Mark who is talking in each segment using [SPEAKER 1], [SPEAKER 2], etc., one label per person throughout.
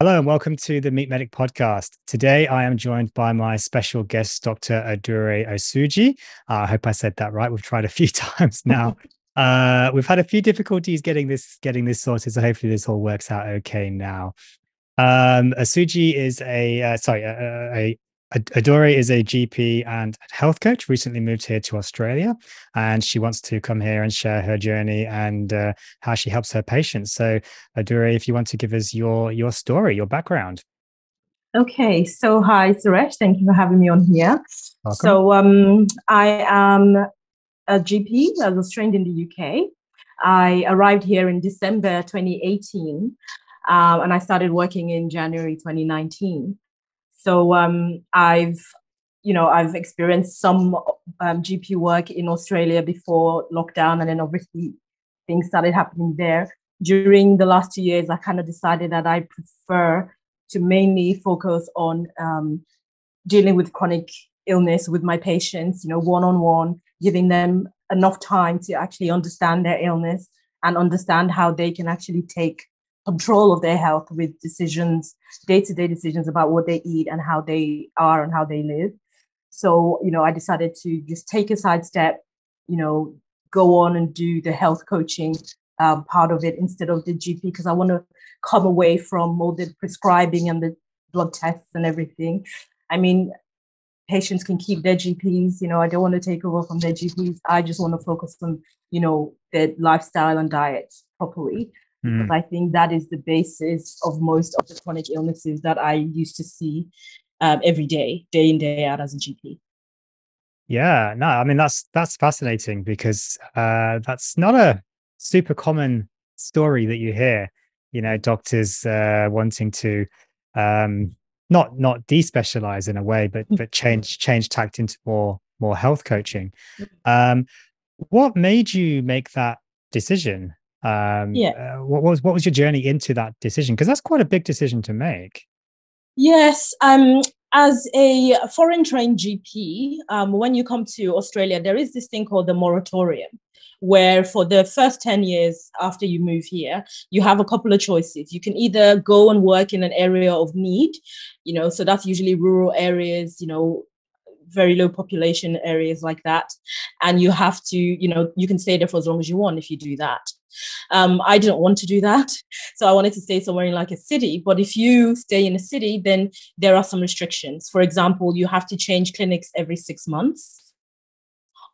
[SPEAKER 1] Hello and welcome to the Meat Medic podcast. Today I am joined by my special guest, Dr. Adaure Osuji. Uh, I hope I said that right. We've tried a few times now. Uh, we've had a few difficulties getting this getting this sorted, so hopefully this all works out okay now. Um, Osuji is a uh, sorry a, Adaure is a GP and health coach, recently moved here to Australia, and she wants to come here and share her journey and uh, how she helps her patients. So, Adaure, if you want to give us your your story, your background.
[SPEAKER 2] Okay, so hi, Suresh. Thank you for having me on here. Welcome. So, um, I am a GP. I was trained in the UK. I arrived here in December 2018, um, and I started working in January 2019. So um, I've, you know, I've experienced some um, GP work in Australia before lockdown, and then obviously things started happening there. During the last two years, I kind of decided that I prefer to mainly focus on um, dealing with chronic illness with my patients, you know, one on one, giving them enough time to actually understand their illness and understand how they can actually take control of their health with decisions, day to day decisions about what they eat and how they are and how they live. So, you know, I decided to just take a side step, you know, go on and do the health coaching um, part of it instead of the GP because I want to come away from all the prescribing and the blood tests and everything. I mean, patients can keep their GPs, you know, I don't want to take over from their GPs. I just want to focus on, you know, their lifestyle and diet properly because mm. I think that is the basis of most of the chronic illnesses that I used to see um, every day, day in day out as a GP.
[SPEAKER 1] Yeah, no, I mean that's that's fascinating because uh, that's not a super common story that you hear. You know, doctors uh, wanting to um, not not despecialize in a way, but but change change tact into more more health coaching. Mm. Um, what made you make that decision? Um yeah. uh, what was what was your journey into that decision? Because that's quite a big decision to make.
[SPEAKER 2] Yes um as a foreign trained gp um, when you come to australia there is this thing called the moratorium where for the first 10 years after you move here you have a couple of choices. You can either go and work in an area of need you know so that's usually rural areas you know very low population areas like that. And you have to you know you can stay there for as long as you want if you do that. Um, i didn't want to do that. So i wanted to stay somewhere in like a city. But if you stay in a city then there are some restrictions. For example you have to change clinics every six months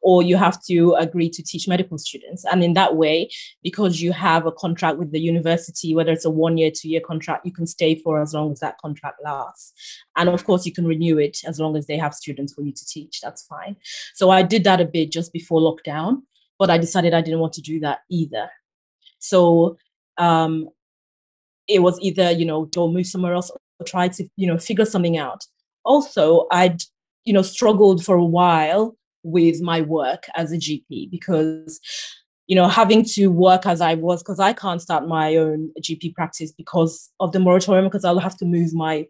[SPEAKER 2] or you have to agree to teach medical students. And in that way, because you have a contract with the university, whether it's a one year, two year contract, you can stay for as long as that contract lasts. And of course, you can renew it as long as they have students for you to teach. That's fine. So I did that a bit just before lockdown, but I decided I didn't want to do that either. So um, it was either, you know, go move somewhere else or try to, you know, figure something out. Also, I'd, you know, struggled for a while with my work as a GP because you know having to work as I was because I can't start my own GP practice because of the moratorium because I'll have to move my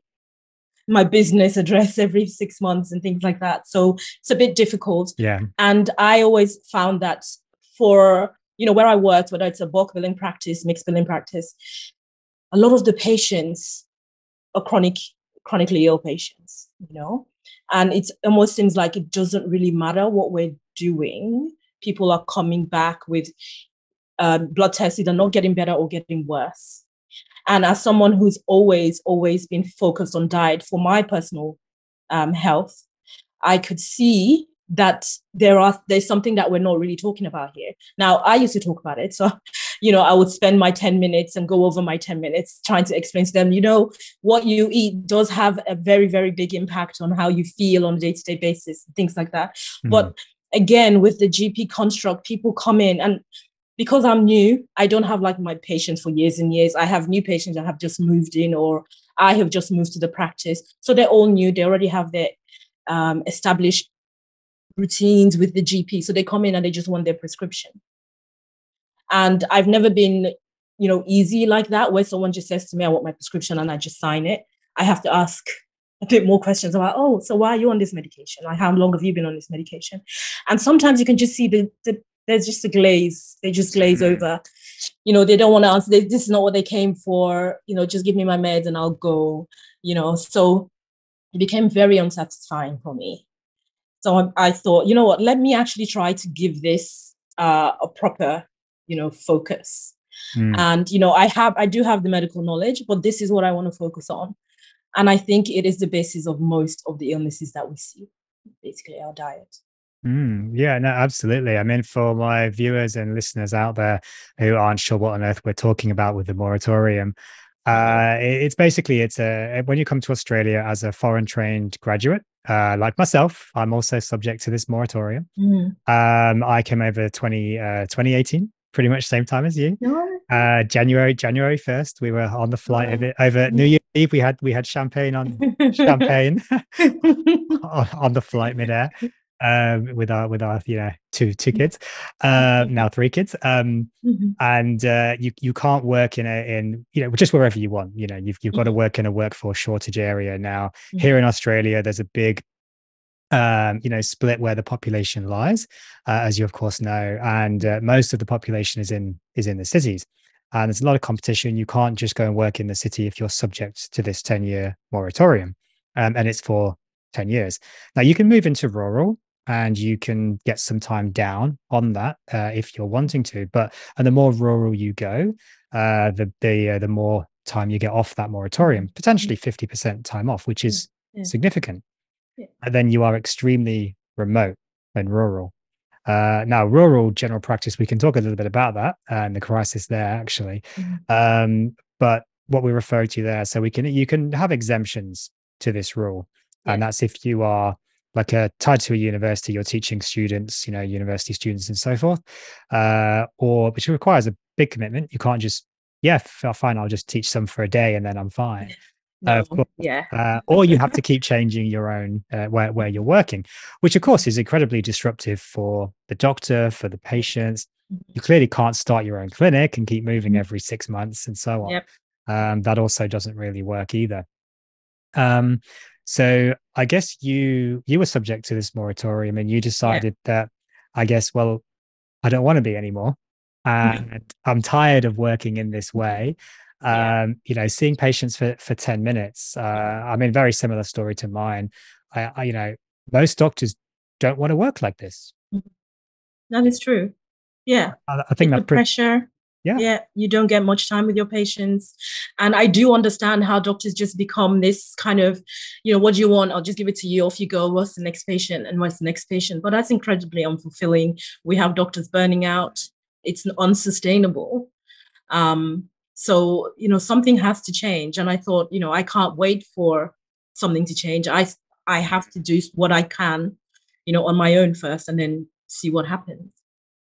[SPEAKER 2] my business address every six months and things like that. So it's a bit difficult.
[SPEAKER 1] Yeah.
[SPEAKER 2] And I always found that for you know where I worked whether it's a bulk billing practice mixed billing practice a lot of the patients are chronic chronically ill patients you know and it almost seems like it doesn't really matter what we're doing. People are coming back with um, blood tests either not getting better or getting worse. And as someone who's always, always been focused on diet for my personal um, health, I could see that there are there's something that we're not really talking about here. Now, I used to talk about it, so you know, I would spend my 10 minutes and go over my 10 minutes trying to explain to them, you know, what you eat does have a very, very big impact on how you feel on a day-to-day basis, things like that. Mm. But again, with the GP construct, people come in and because I'm new, I don't have like my patients for years and years. I have new patients that have just moved in or I have just moved to the practice. So they're all new. They already have their um, established routines with the GP. So they come in and they just want their prescription. And I've never been, you know, easy like that where someone just says to me, I want my prescription and I just sign it. I have to ask a bit more questions about, oh, so why are you on this medication? Like, how long have you been on this medication? And sometimes you can just see the, the there's just a glaze, they just glaze mm-hmm. over. you know, they don't want to answer. They, this is not what they came for. You know, just give me my meds and I'll go. You know, so it became very unsatisfying for me. So I, I thought, you know what? Let me actually try to give this uh, a proper, you know, focus. Mm. And you know, I have, I do have the medical knowledge, but this is what I want to focus on. And I think it is the basis of most of the illnesses that we see, basically our diet.
[SPEAKER 1] Mm, yeah, no, absolutely. I mean, for my viewers and listeners out there who aren't sure what on earth we're talking about with the moratorium, uh, it's basically it's a when you come to Australia as a foreign trained graduate, uh, like myself, I'm also subject to this moratorium. Mm. Um, I came over 20, uh, 2018, pretty much same time as you. Uh, January January first, we were on the flight over, over New Year's Eve. We had we had champagne on champagne on, on the flight midair um, with our with our you know two two kids, uh, now three kids, um, mm-hmm. and uh, you you can't work in a in you know just wherever you want. You know you've you've mm-hmm. got to work in a workforce shortage area now. Mm-hmm. Here in Australia, there's a big um, you know, split where the population lies, uh, as you of course know, and uh, most of the population is in is in the cities, and there's a lot of competition. You can't just go and work in the city if you're subject to this ten year moratorium, um, and it's for ten years. Now you can move into rural, and you can get some time down on that uh, if you're wanting to. But and the more rural you go, uh, the the uh, the more time you get off that moratorium, potentially fifty percent time off, which is yeah. significant. Yeah. And then you are extremely remote and rural. Uh, now, rural general practice, we can talk a little bit about that and the crisis there actually. Mm-hmm. Um, but what we refer to there, so we can you can have exemptions to this rule, yeah. and that's if you are like a tied to a university, you're teaching students, you know, university students and so forth, uh, or which requires a big commitment. You can't just, yeah, fine, I'll just teach some for a day and then I'm fine.
[SPEAKER 2] Uh, course, yeah.
[SPEAKER 1] Uh, or you have to keep changing your own uh, where where you're working, which of course is incredibly disruptive for the doctor, for the patients. Mm-hmm. You clearly can't start your own clinic and keep moving mm-hmm. every six months and so on. Yep. Um, that also doesn't really work either. Um, so I guess you you were subject to this moratorium and you decided yeah. that I guess well I don't want to be anymore mm-hmm. and I'm tired of working in this way. Um, you know, seeing patients for for 10 minutes. Uh, I mean, very similar story to mine. I, I you know, most doctors don't want to work like this.
[SPEAKER 2] Mm-hmm. That is true. Yeah.
[SPEAKER 1] I, I think that
[SPEAKER 2] pre- pressure
[SPEAKER 1] yeah
[SPEAKER 2] yeah you don't get much time with your patients and i do understand how doctors just become this kind of you know what do you want i'll just give it to you off you go what's the next patient and what's the next patient but that's incredibly unfulfilling we have doctors burning out it's unsustainable um, so you know something has to change and i thought you know i can't wait for something to change i i have to do what i can you know on my own first and then see what happens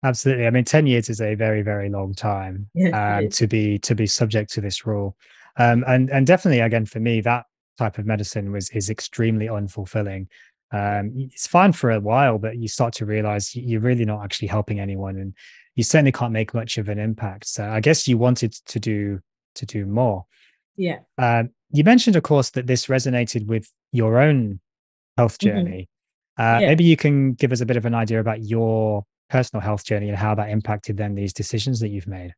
[SPEAKER 1] Absolutely. I mean, 10 years is a very, very long time yes, um, to be to be subject to this rule. Um, and and definitely again for me, that type of medicine was is extremely unfulfilling. Um, it's fine for a while, but you start to realize you're really not actually helping anyone and you certainly can't make much of an impact. So I guess you wanted to do to do more.
[SPEAKER 2] Yeah.
[SPEAKER 1] Um, you mentioned, of course, that this resonated with your own health mm-hmm. journey. Mm-hmm. Uh, yeah. Maybe you can give us a bit of an idea about your personal health journey and how that impacted then these decisions that you've made.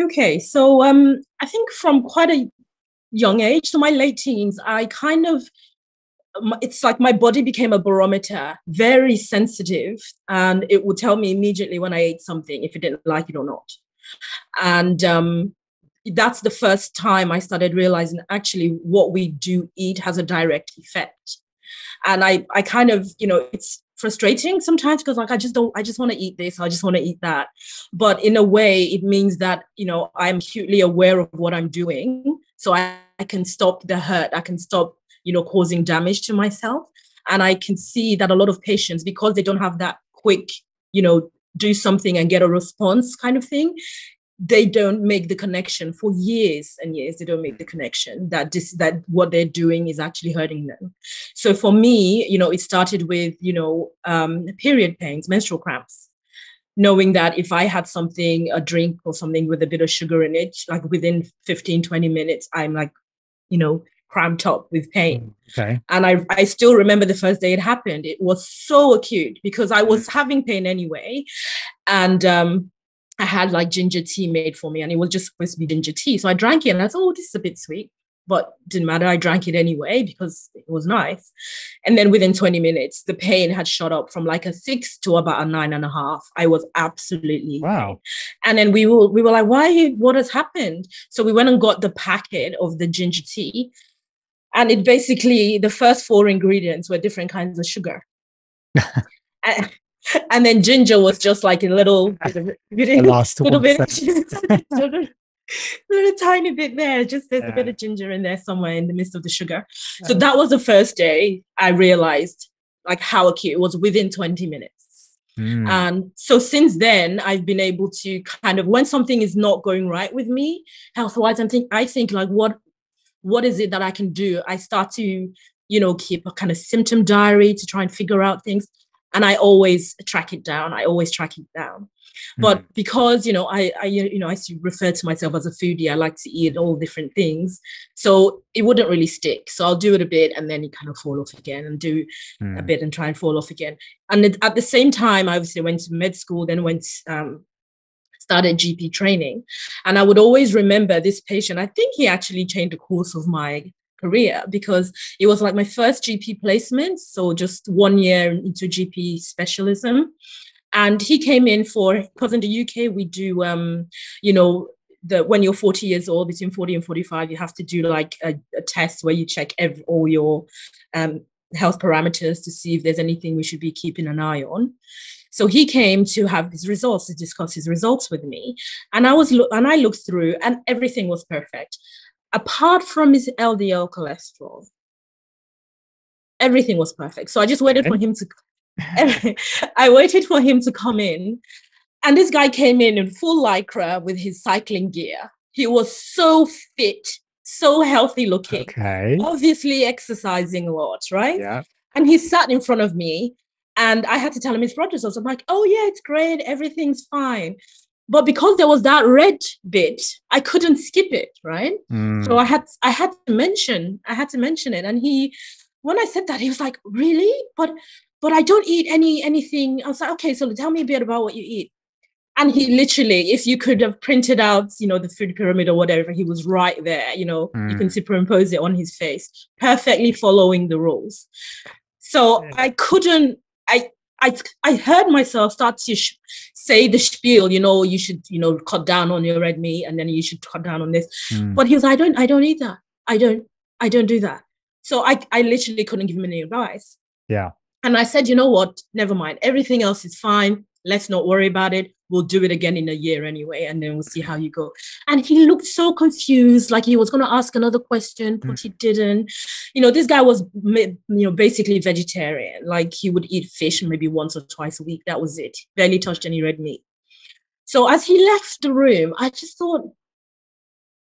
[SPEAKER 2] Okay, so um, I think from quite a young age, so my late teens, I kind of it's like my body became a barometer, very sensitive, and it would tell me immediately when I ate something if it didn't like it or not. And um, that's the first time I started realizing actually what we do eat has a direct effect. And I, I kind of, you know, it's frustrating sometimes because like I just don't I just want to eat this I just want to eat that but in a way it means that you know I'm acutely aware of what I'm doing so I, I can stop the hurt I can stop you know causing damage to myself. And I can see that a lot of patients because they don't have that quick you know do something and get a response kind of thing they don't make the connection for years and years. They don't make the connection that this that what they're doing is actually hurting them. So for me you know it started with you know um, period pains menstrual cramps knowing that if i had something a drink or something with a bit of sugar in it like within 15 20 minutes i'm like you know cramped up with pain
[SPEAKER 1] okay
[SPEAKER 2] and i i still remember the first day it happened it was so acute because i was having pain anyway and um I had like ginger tea made for me, and it was just supposed to be ginger tea. So I drank it, and I thought, oh, this is a bit sweet but didn't matter. I drank it anyway because it was nice. And then within 20 minutes, the pain had shot up from like a six to about a nine and a half. I was absolutely
[SPEAKER 1] wow.
[SPEAKER 2] And then we were we were like, why? What has happened? So we went and got the packet of the ginger tea, and it basically the first four ingredients were different kinds of sugar. and, and, then ginger was just like a little bit of,
[SPEAKER 1] the last little bit
[SPEAKER 2] little tiny bit there. Just there's yeah. a bit of ginger in there somewhere in the midst of the sugar. So that was the first day I realized like how acute it was within 20 minutes. Mm. And so since then, I've been able to kind of when something is not going right with me health-wise, I think I think like what what is it that I can do? I start to, you know, keep a kind of symptom diary to try and figure out things. And I always track it down. I always track it down. But mm. because you know, I, I you know, I refer to myself as a foodie. I like to eat all different things, so it wouldn't really stick. So I'll do it a bit, and then it kind of fall off again, and do mm. a bit and try and fall off again. And at the same time, I obviously went to med school, then went um, started GP training, and I would always remember this patient. I think he actually changed the course of my career because it was like my first GP placement. So just one year into GP specialism and he came in for because in the UK we do um you know that when you're 40 years old between 40 and 45 you have to do like a, a test where you check every, all your um, health parameters to see if there's anything we should be keeping an eye on so he came to have his results to discuss his results with me and i was lo- and i looked through and everything was perfect apart from his ldl cholesterol everything was perfect so i just waited for him to I waited for him to come in. And this guy came in in full lycra with his cycling gear. He was so fit, so healthy looking.
[SPEAKER 1] Okay.
[SPEAKER 2] Obviously exercising a lot, right?
[SPEAKER 1] Yeah.
[SPEAKER 2] And he sat in front of me and I had to tell him his blood results. I'm like, oh yeah, it's great, everything's fine. But because there was that red bit, I couldn't skip it, right? Mm. So I had I had to mention, I had to mention it. And he when I said that, he was like, really? But but I don't eat any anything. I was like, okay, so tell me a bit about what you eat. And he literally, if you could have printed out, you know, the food pyramid or whatever, he was right there. You know, mm. you can mm. superimpose it on his face, perfectly following the rules. So. I couldn't. I I heard myself start to sh- say the spiel. You know, you should you know cut down on your red meat, and then you should cut down on this. Mm. But he was, I don't, I don't eat that. I don't, I don't do that. So I I literally couldn't give him any advice.
[SPEAKER 1] Yeah.
[SPEAKER 2] And I said, you know what? Never mind. Everything else is fine. Let's not worry about it. We'll do it again in a year anyway, and then we'll see how you go. And he looked so confused, like he was going to ask another question, but mm. he didn't. You know, this guy was, you know, basically vegetarian. Like he would eat fish maybe once or twice a week. That was it. Barely touched any red meat. So as he left the room, I just thought,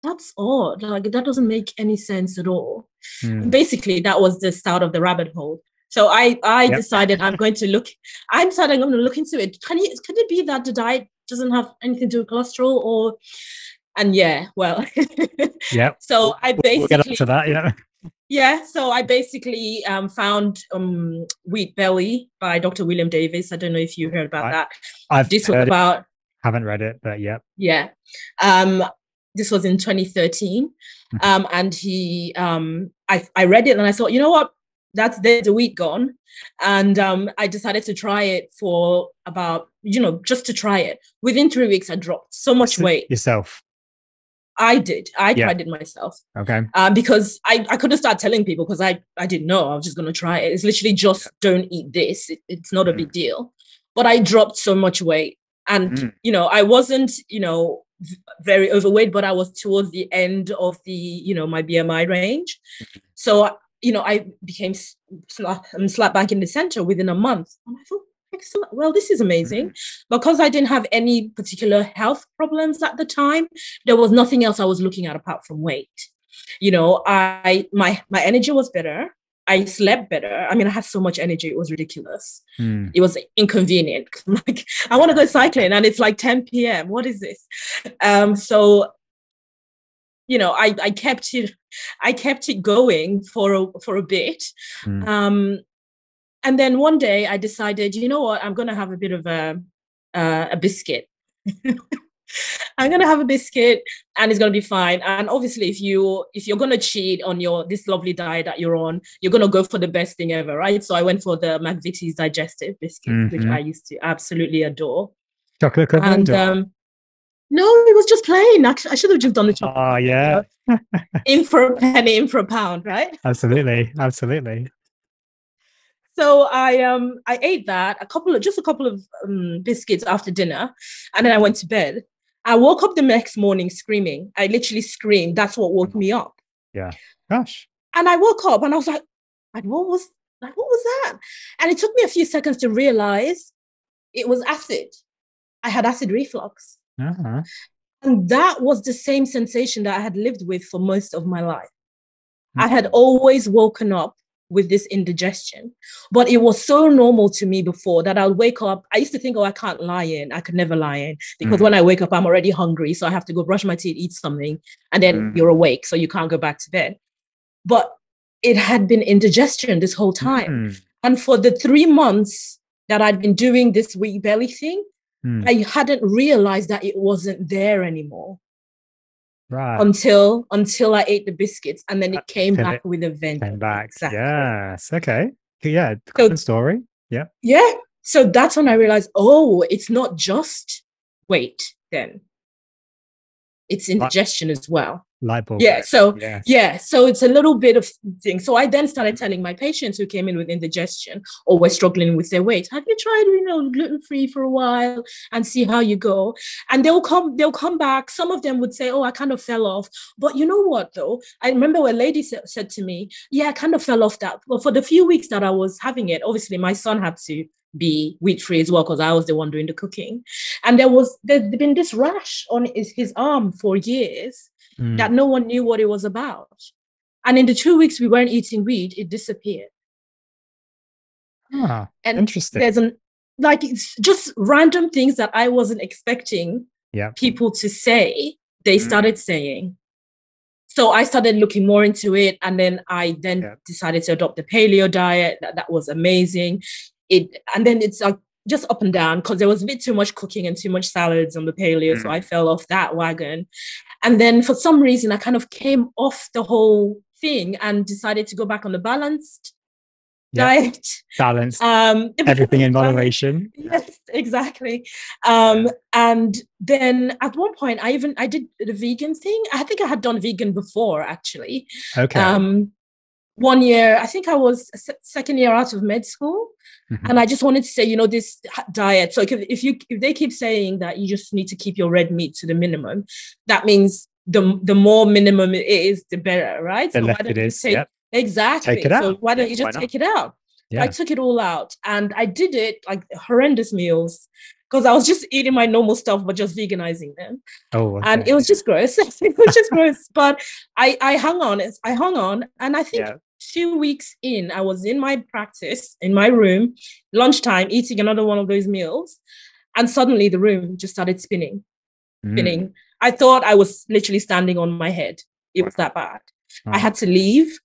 [SPEAKER 2] that's odd. Like that doesn't make any sense at all. Mm. Basically, that was the start of the rabbit hole. So I I yep. decided I'm going to look. I'm deciding I'm going to look into it. Can you? Could it be that the diet doesn't have anything to do with cholesterol or? And yeah, well.
[SPEAKER 1] yeah.
[SPEAKER 2] So I basically we'll
[SPEAKER 1] get up to that. Yeah.
[SPEAKER 2] Yeah, so I basically um, found um, Wheat Belly by Dr. William Davis. I don't know if you heard about I, that.
[SPEAKER 1] I've
[SPEAKER 2] this was about.
[SPEAKER 1] It. Haven't read it, but yeah.
[SPEAKER 2] Yeah. Um, this was in 2013, mm-hmm. um, and he, um, I, I read it and I thought, you know what, that's there's a week gone. And um, i decided to try it for about you know just to try it. Within three weeks i dropped so much weight.
[SPEAKER 1] yourself?
[SPEAKER 2] I did. I yeah. tried it myself.
[SPEAKER 1] Okay.
[SPEAKER 2] Um, because I, I couldn't start telling people because i i didn't know i was just going to try it. It's literally just don't eat this. It, it's not a mm. big deal. But i dropped so much weight. And mm. you know i wasn't you know very overweight but i was towards the end of the you know my bmi range. So you know, I became slap, um, slap back in the center within a month. And I thought, excellent. Well, this is amazing. Mm-hmm. Because I didn't have any particular health problems at the time, there was nothing else I was looking at apart from weight. You know, I my my energy was better. I slept better. I mean, I had so much energy; it was ridiculous. Mm. It was inconvenient. like, I want to go cycling, and it's like 10 p.m. What is this? Um, so you know, I, I kept it, I kept it going for a, for a bit. Mm. Um, and then one day I decided, you know what, I'm going to have a bit of a, uh, a biscuit. I'm gonna have a biscuit and it's gonna be fine. And obviously, if you if you're gonna cheat on your this lovely diet that you're on, you're gonna go for the best thing ever, right? So I went for the McVitie's digestive biscuit, mm-hmm. which I used to absolutely adore.
[SPEAKER 1] Chocolate covered.
[SPEAKER 2] And um, no, it was just plain. I, I should have just done the chocolate.
[SPEAKER 1] Oh yeah.
[SPEAKER 2] in for a penny, in for a pound, right?
[SPEAKER 1] Absolutely, absolutely.
[SPEAKER 2] So I um I ate that a couple of just a couple of um, biscuits after dinner, and then I went to bed. I woke up the next morning screaming. I literally screamed. That's what woke me up.
[SPEAKER 1] Yeah. Gosh.
[SPEAKER 2] And I woke up and I was like, like what was like what was that? And it took me a few seconds to realize it was acid. I had acid reflux. Uh-huh. And that was the same sensation that I had lived with for most of my life. Mm-hmm. I had always woken up with this indigestion. But it was so normal to me before that I'd wake up. I used to think, oh, I can't lie in. I could never lie in because mm. when I wake up, I'm already hungry. So I have to go brush my teeth, eat something, and then mm. you're awake. So you can't go back to bed. But it had been indigestion this whole time. Mm. And for the three months that I'd been doing this Wheat Belly thing, mm. I hadn't realized that it wasn't there anymore.
[SPEAKER 1] Right.
[SPEAKER 2] Until until i ate the biscuits and then it came back it with a vengeance
[SPEAKER 1] came back. Exactly. yes. Okay. Yeah common so, story. Yeah.
[SPEAKER 2] Yeah. So that's when i realized oh it's not just weight then. It's indigestion as well
[SPEAKER 1] light bulb.
[SPEAKER 2] Yeah. So yes. yeah. So it's a little bit of thing. So I then started telling my patients who came in with indigestion or were struggling with their weight, have you tried, you know, gluten free for a while and see how you go? And they'll come, they'll come back. Some of them would say, Oh, I kind of fell off. But you know what though? I remember a lady sa- said to me, Yeah, I kind of fell off that. Well, for the few weeks that I was having it, obviously my son had to be wheat free as well because I was the one doing the cooking. And there was there's been this rash on his, his arm for years mm. that no one knew what it was about. And in the two weeks we weren't eating wheat, it disappeared.
[SPEAKER 1] Ah, and interesting.
[SPEAKER 2] There's an like it's just random things that I wasn't expecting
[SPEAKER 1] yeah.
[SPEAKER 2] people to say, they mm. started saying. So I started looking more into it, and then I then yeah. decided to adopt the paleo diet. That, that was amazing. It and then it's like just up and down because there was a bit too much cooking and too much salads on the paleo. Mm. So I fell off that wagon. And then for some reason, I kind of came off the whole thing and decided to go back on the balanced diet.
[SPEAKER 1] Balanced. Um, everything in moderation.
[SPEAKER 2] Yes, exactly. Um. And then at one point, I even I did the vegan thing. I think I had done vegan before, actually.
[SPEAKER 1] Okay.
[SPEAKER 2] Um, one year, I think I was second year out of med school. Mm-hmm. And I just wanted to say, you know, this diet. So if, if you if they keep saying that you just need to keep your red meat to the minimum, that means the the more minimum it is, the better, right?
[SPEAKER 1] The so less it is.
[SPEAKER 2] Take,
[SPEAKER 1] yep.
[SPEAKER 2] Exactly.
[SPEAKER 1] Take it out.
[SPEAKER 2] So why don't you just take it out? Yeah. I took it all out and I did it like horrendous meals because I was just eating my normal stuff but just veganizing them.
[SPEAKER 1] Oh,
[SPEAKER 2] okay. and it was just gross. it was just gross. But I I hung on. I hung on, and I think yeah two weeks in, I was in my practice in my room, lunchtime, eating another one of those meals. And suddenly the room just started spinning, mm. spinning. I thought I was literally standing on my head. It was that bad. Oh. I had to leave.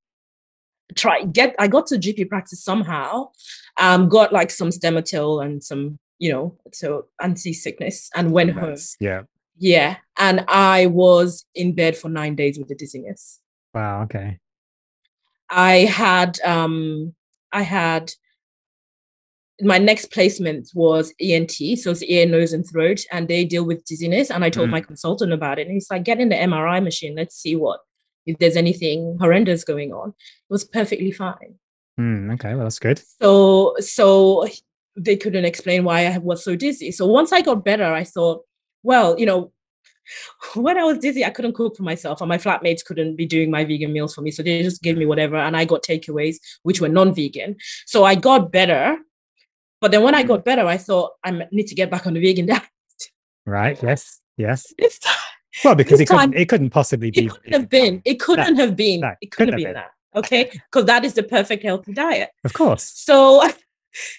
[SPEAKER 2] Try get. I got to GP practice somehow. Um, got like some Stemetil and some, you know, so anti sickness, and went home.
[SPEAKER 1] Yeah,
[SPEAKER 2] yeah. And I was in bed for nine days with the dizziness.
[SPEAKER 1] Wow. Okay.
[SPEAKER 2] I had um, I had my next placement was ENT, so it's ear, nose, and throat, and they deal with dizziness. And I told mm. my consultant about it, and he's like, "Get in the MRI machine. Let's see what if there's anything horrendous going on." It was perfectly fine.
[SPEAKER 1] Mm, okay, well that's good.
[SPEAKER 2] So so they couldn't explain why I was so dizzy. So once I got better, I thought, well, you know, when I was dizzy, I couldn't cook for myself, and my flatmates couldn't be doing my vegan meals for me. So they just gave me whatever, and I got takeaways, which were non vegan. So I got better. But then when I got better, I thought I need to get back on the vegan diet.
[SPEAKER 1] Right. Yes. Yes.
[SPEAKER 2] This time,
[SPEAKER 1] well, because it couldn't, it couldn't possibly be.
[SPEAKER 2] It couldn't have been. It couldn't have been. No, it couldn't have been, been that. Okay. Because that is the perfect healthy diet.
[SPEAKER 1] Of course.
[SPEAKER 2] So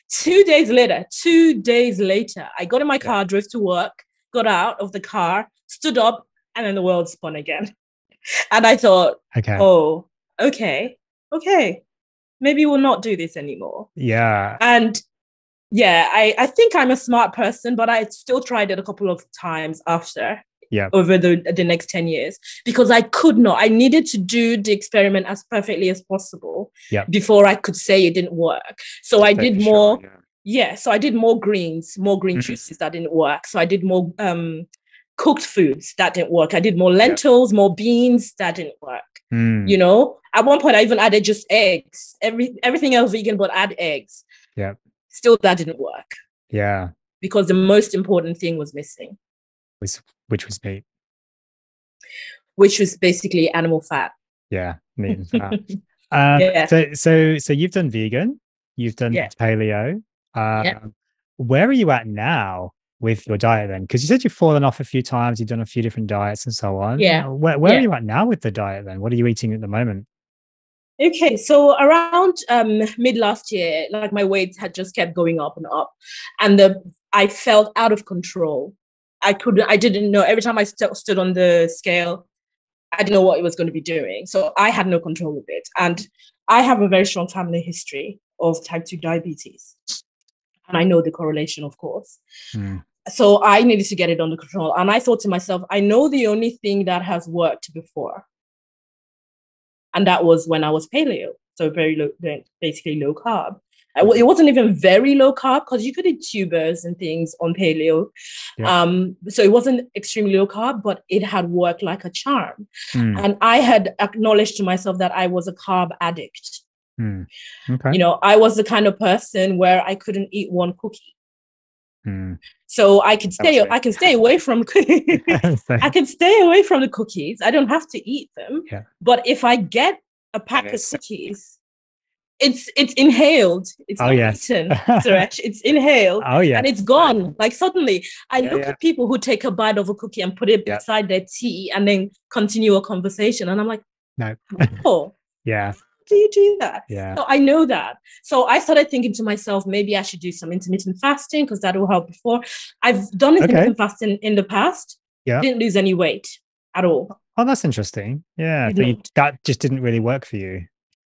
[SPEAKER 2] two days later, two days later, I got in my car, drove to work, got out of the car, stood up, and then the world spun again. And I thought,
[SPEAKER 1] okay.
[SPEAKER 2] oh, okay, okay, maybe we'll not do this anymore.
[SPEAKER 1] Yeah.
[SPEAKER 2] And yeah, I, I think I'm a smart person, but I still tried it a couple of times after.
[SPEAKER 1] Yeah.
[SPEAKER 2] Over the the next 10 years. Because I could not. I needed to do the experiment as perfectly as possible
[SPEAKER 1] Yeah.
[SPEAKER 2] before I could say it didn't work. So I did
[SPEAKER 1] Sure,
[SPEAKER 2] more,
[SPEAKER 1] yeah.
[SPEAKER 2] Yeah. So I did more greens, more green
[SPEAKER 1] Mhm.
[SPEAKER 2] juices that didn't work. So I did more um cooked foods that didn't work. I did more lentils, more beans that didn't work
[SPEAKER 1] Mm,
[SPEAKER 2] you know at one point i even added just eggs every everything else vegan but add eggs
[SPEAKER 1] Yeah.
[SPEAKER 2] still that didn't work
[SPEAKER 1] yeah.
[SPEAKER 2] because the most important thing was missing
[SPEAKER 1] Was which was meat.
[SPEAKER 2] which was basically animal fat
[SPEAKER 1] Yeah. Meat and fat. Um,
[SPEAKER 2] Yeah.
[SPEAKER 1] So so so you've done vegan, you've done
[SPEAKER 2] Yeah.
[SPEAKER 1] paleo. Um,
[SPEAKER 2] Yeah.
[SPEAKER 1] Where are you at now with your diet then? Because you said you've fallen off a few times, you've done a few different diets and so on.
[SPEAKER 2] Yeah.
[SPEAKER 1] Uh, Where where
[SPEAKER 2] Yeah.
[SPEAKER 1] are you at now with the diet then? What are you eating at the moment?
[SPEAKER 2] okay so around um mid last year like my weight had just kept going up and up and the i felt out of control i couldn't i didn't know every time i st- stood on the scale i didn't know what it was going to be doing so i had no control of it and i have a very strong family history of type 2 diabetes and i know the correlation of course
[SPEAKER 1] Mm,
[SPEAKER 2] so I needed to get it under control. And I thought to myself, I know the only thing that has worked before. And that was when I was paleo. So very low, basically low carb. It wasn't even very low carb because you could eat tubers and things on paleo.
[SPEAKER 1] Yeah.
[SPEAKER 2] Um, so it wasn't extremely low carb, but it had worked like a charm.
[SPEAKER 1] mm,
[SPEAKER 2] And I had acknowledged to myself that I was a carb addict.
[SPEAKER 1] Mm. Okay.
[SPEAKER 2] You know, I was the kind of person where I couldn't eat one cookie.
[SPEAKER 1] Mm.
[SPEAKER 2] So I could stay, I can stay away from I can stay away from the cookies. I don't have to eat them.
[SPEAKER 1] Yeah.
[SPEAKER 2] But if I get a pack of cookies, it's it's inhaled. It's
[SPEAKER 1] Oh,
[SPEAKER 2] not
[SPEAKER 1] yes.
[SPEAKER 2] eaten, Suresh. It's inhaled.
[SPEAKER 1] oh yeah.
[SPEAKER 2] And it's gone. Like suddenly, I
[SPEAKER 1] Yeah,
[SPEAKER 2] look
[SPEAKER 1] yeah.
[SPEAKER 2] at people who take a bite of a cookie and put it
[SPEAKER 1] Yeah.
[SPEAKER 2] beside their tea and then continue a conversation. And I'm like,
[SPEAKER 1] No.
[SPEAKER 2] oh,
[SPEAKER 1] yeah.
[SPEAKER 2] Do you do that?
[SPEAKER 1] Yeah.
[SPEAKER 2] So I know that. So I started thinking to myself, maybe I should do some intermittent fasting because that will help before. I've done
[SPEAKER 1] Okay.
[SPEAKER 2] intermittent fasting in the past.
[SPEAKER 1] Yeah.
[SPEAKER 2] Didn't lose any weight at all.
[SPEAKER 1] Oh, that's interesting. Yeah. That just didn't really work for you.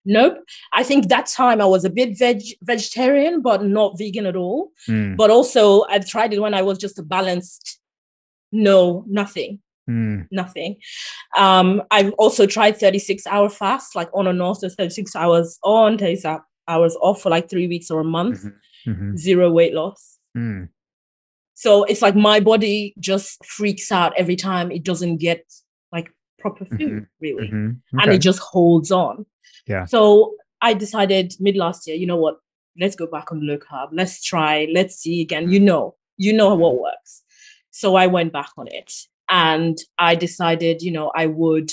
[SPEAKER 2] Nope. I think that time I was a bit veg vegetarian, but not vegan at all.
[SPEAKER 1] Mm,
[SPEAKER 2] But also I tried it when I was just a balanced no, nothing,
[SPEAKER 1] mm,
[SPEAKER 2] nothing. Um, I've also tried 36 hour fast, like on and off, so 36 hours on, 36 hours off for like three weeks or a month,
[SPEAKER 1] mhm, mhm,
[SPEAKER 2] zero weight loss.
[SPEAKER 1] mm.
[SPEAKER 2] So it's like my body just freaks out every time it doesn't get like proper food,
[SPEAKER 1] Mhm,
[SPEAKER 2] really.
[SPEAKER 1] mhm.
[SPEAKER 2] and it just holds on.
[SPEAKER 1] Yeah.
[SPEAKER 2] So I decided mid last year, you know what? Let's go back on low carb. Let's try. Let's see again. You know, you know what works. So I went back on it, and I decided, you know, I would.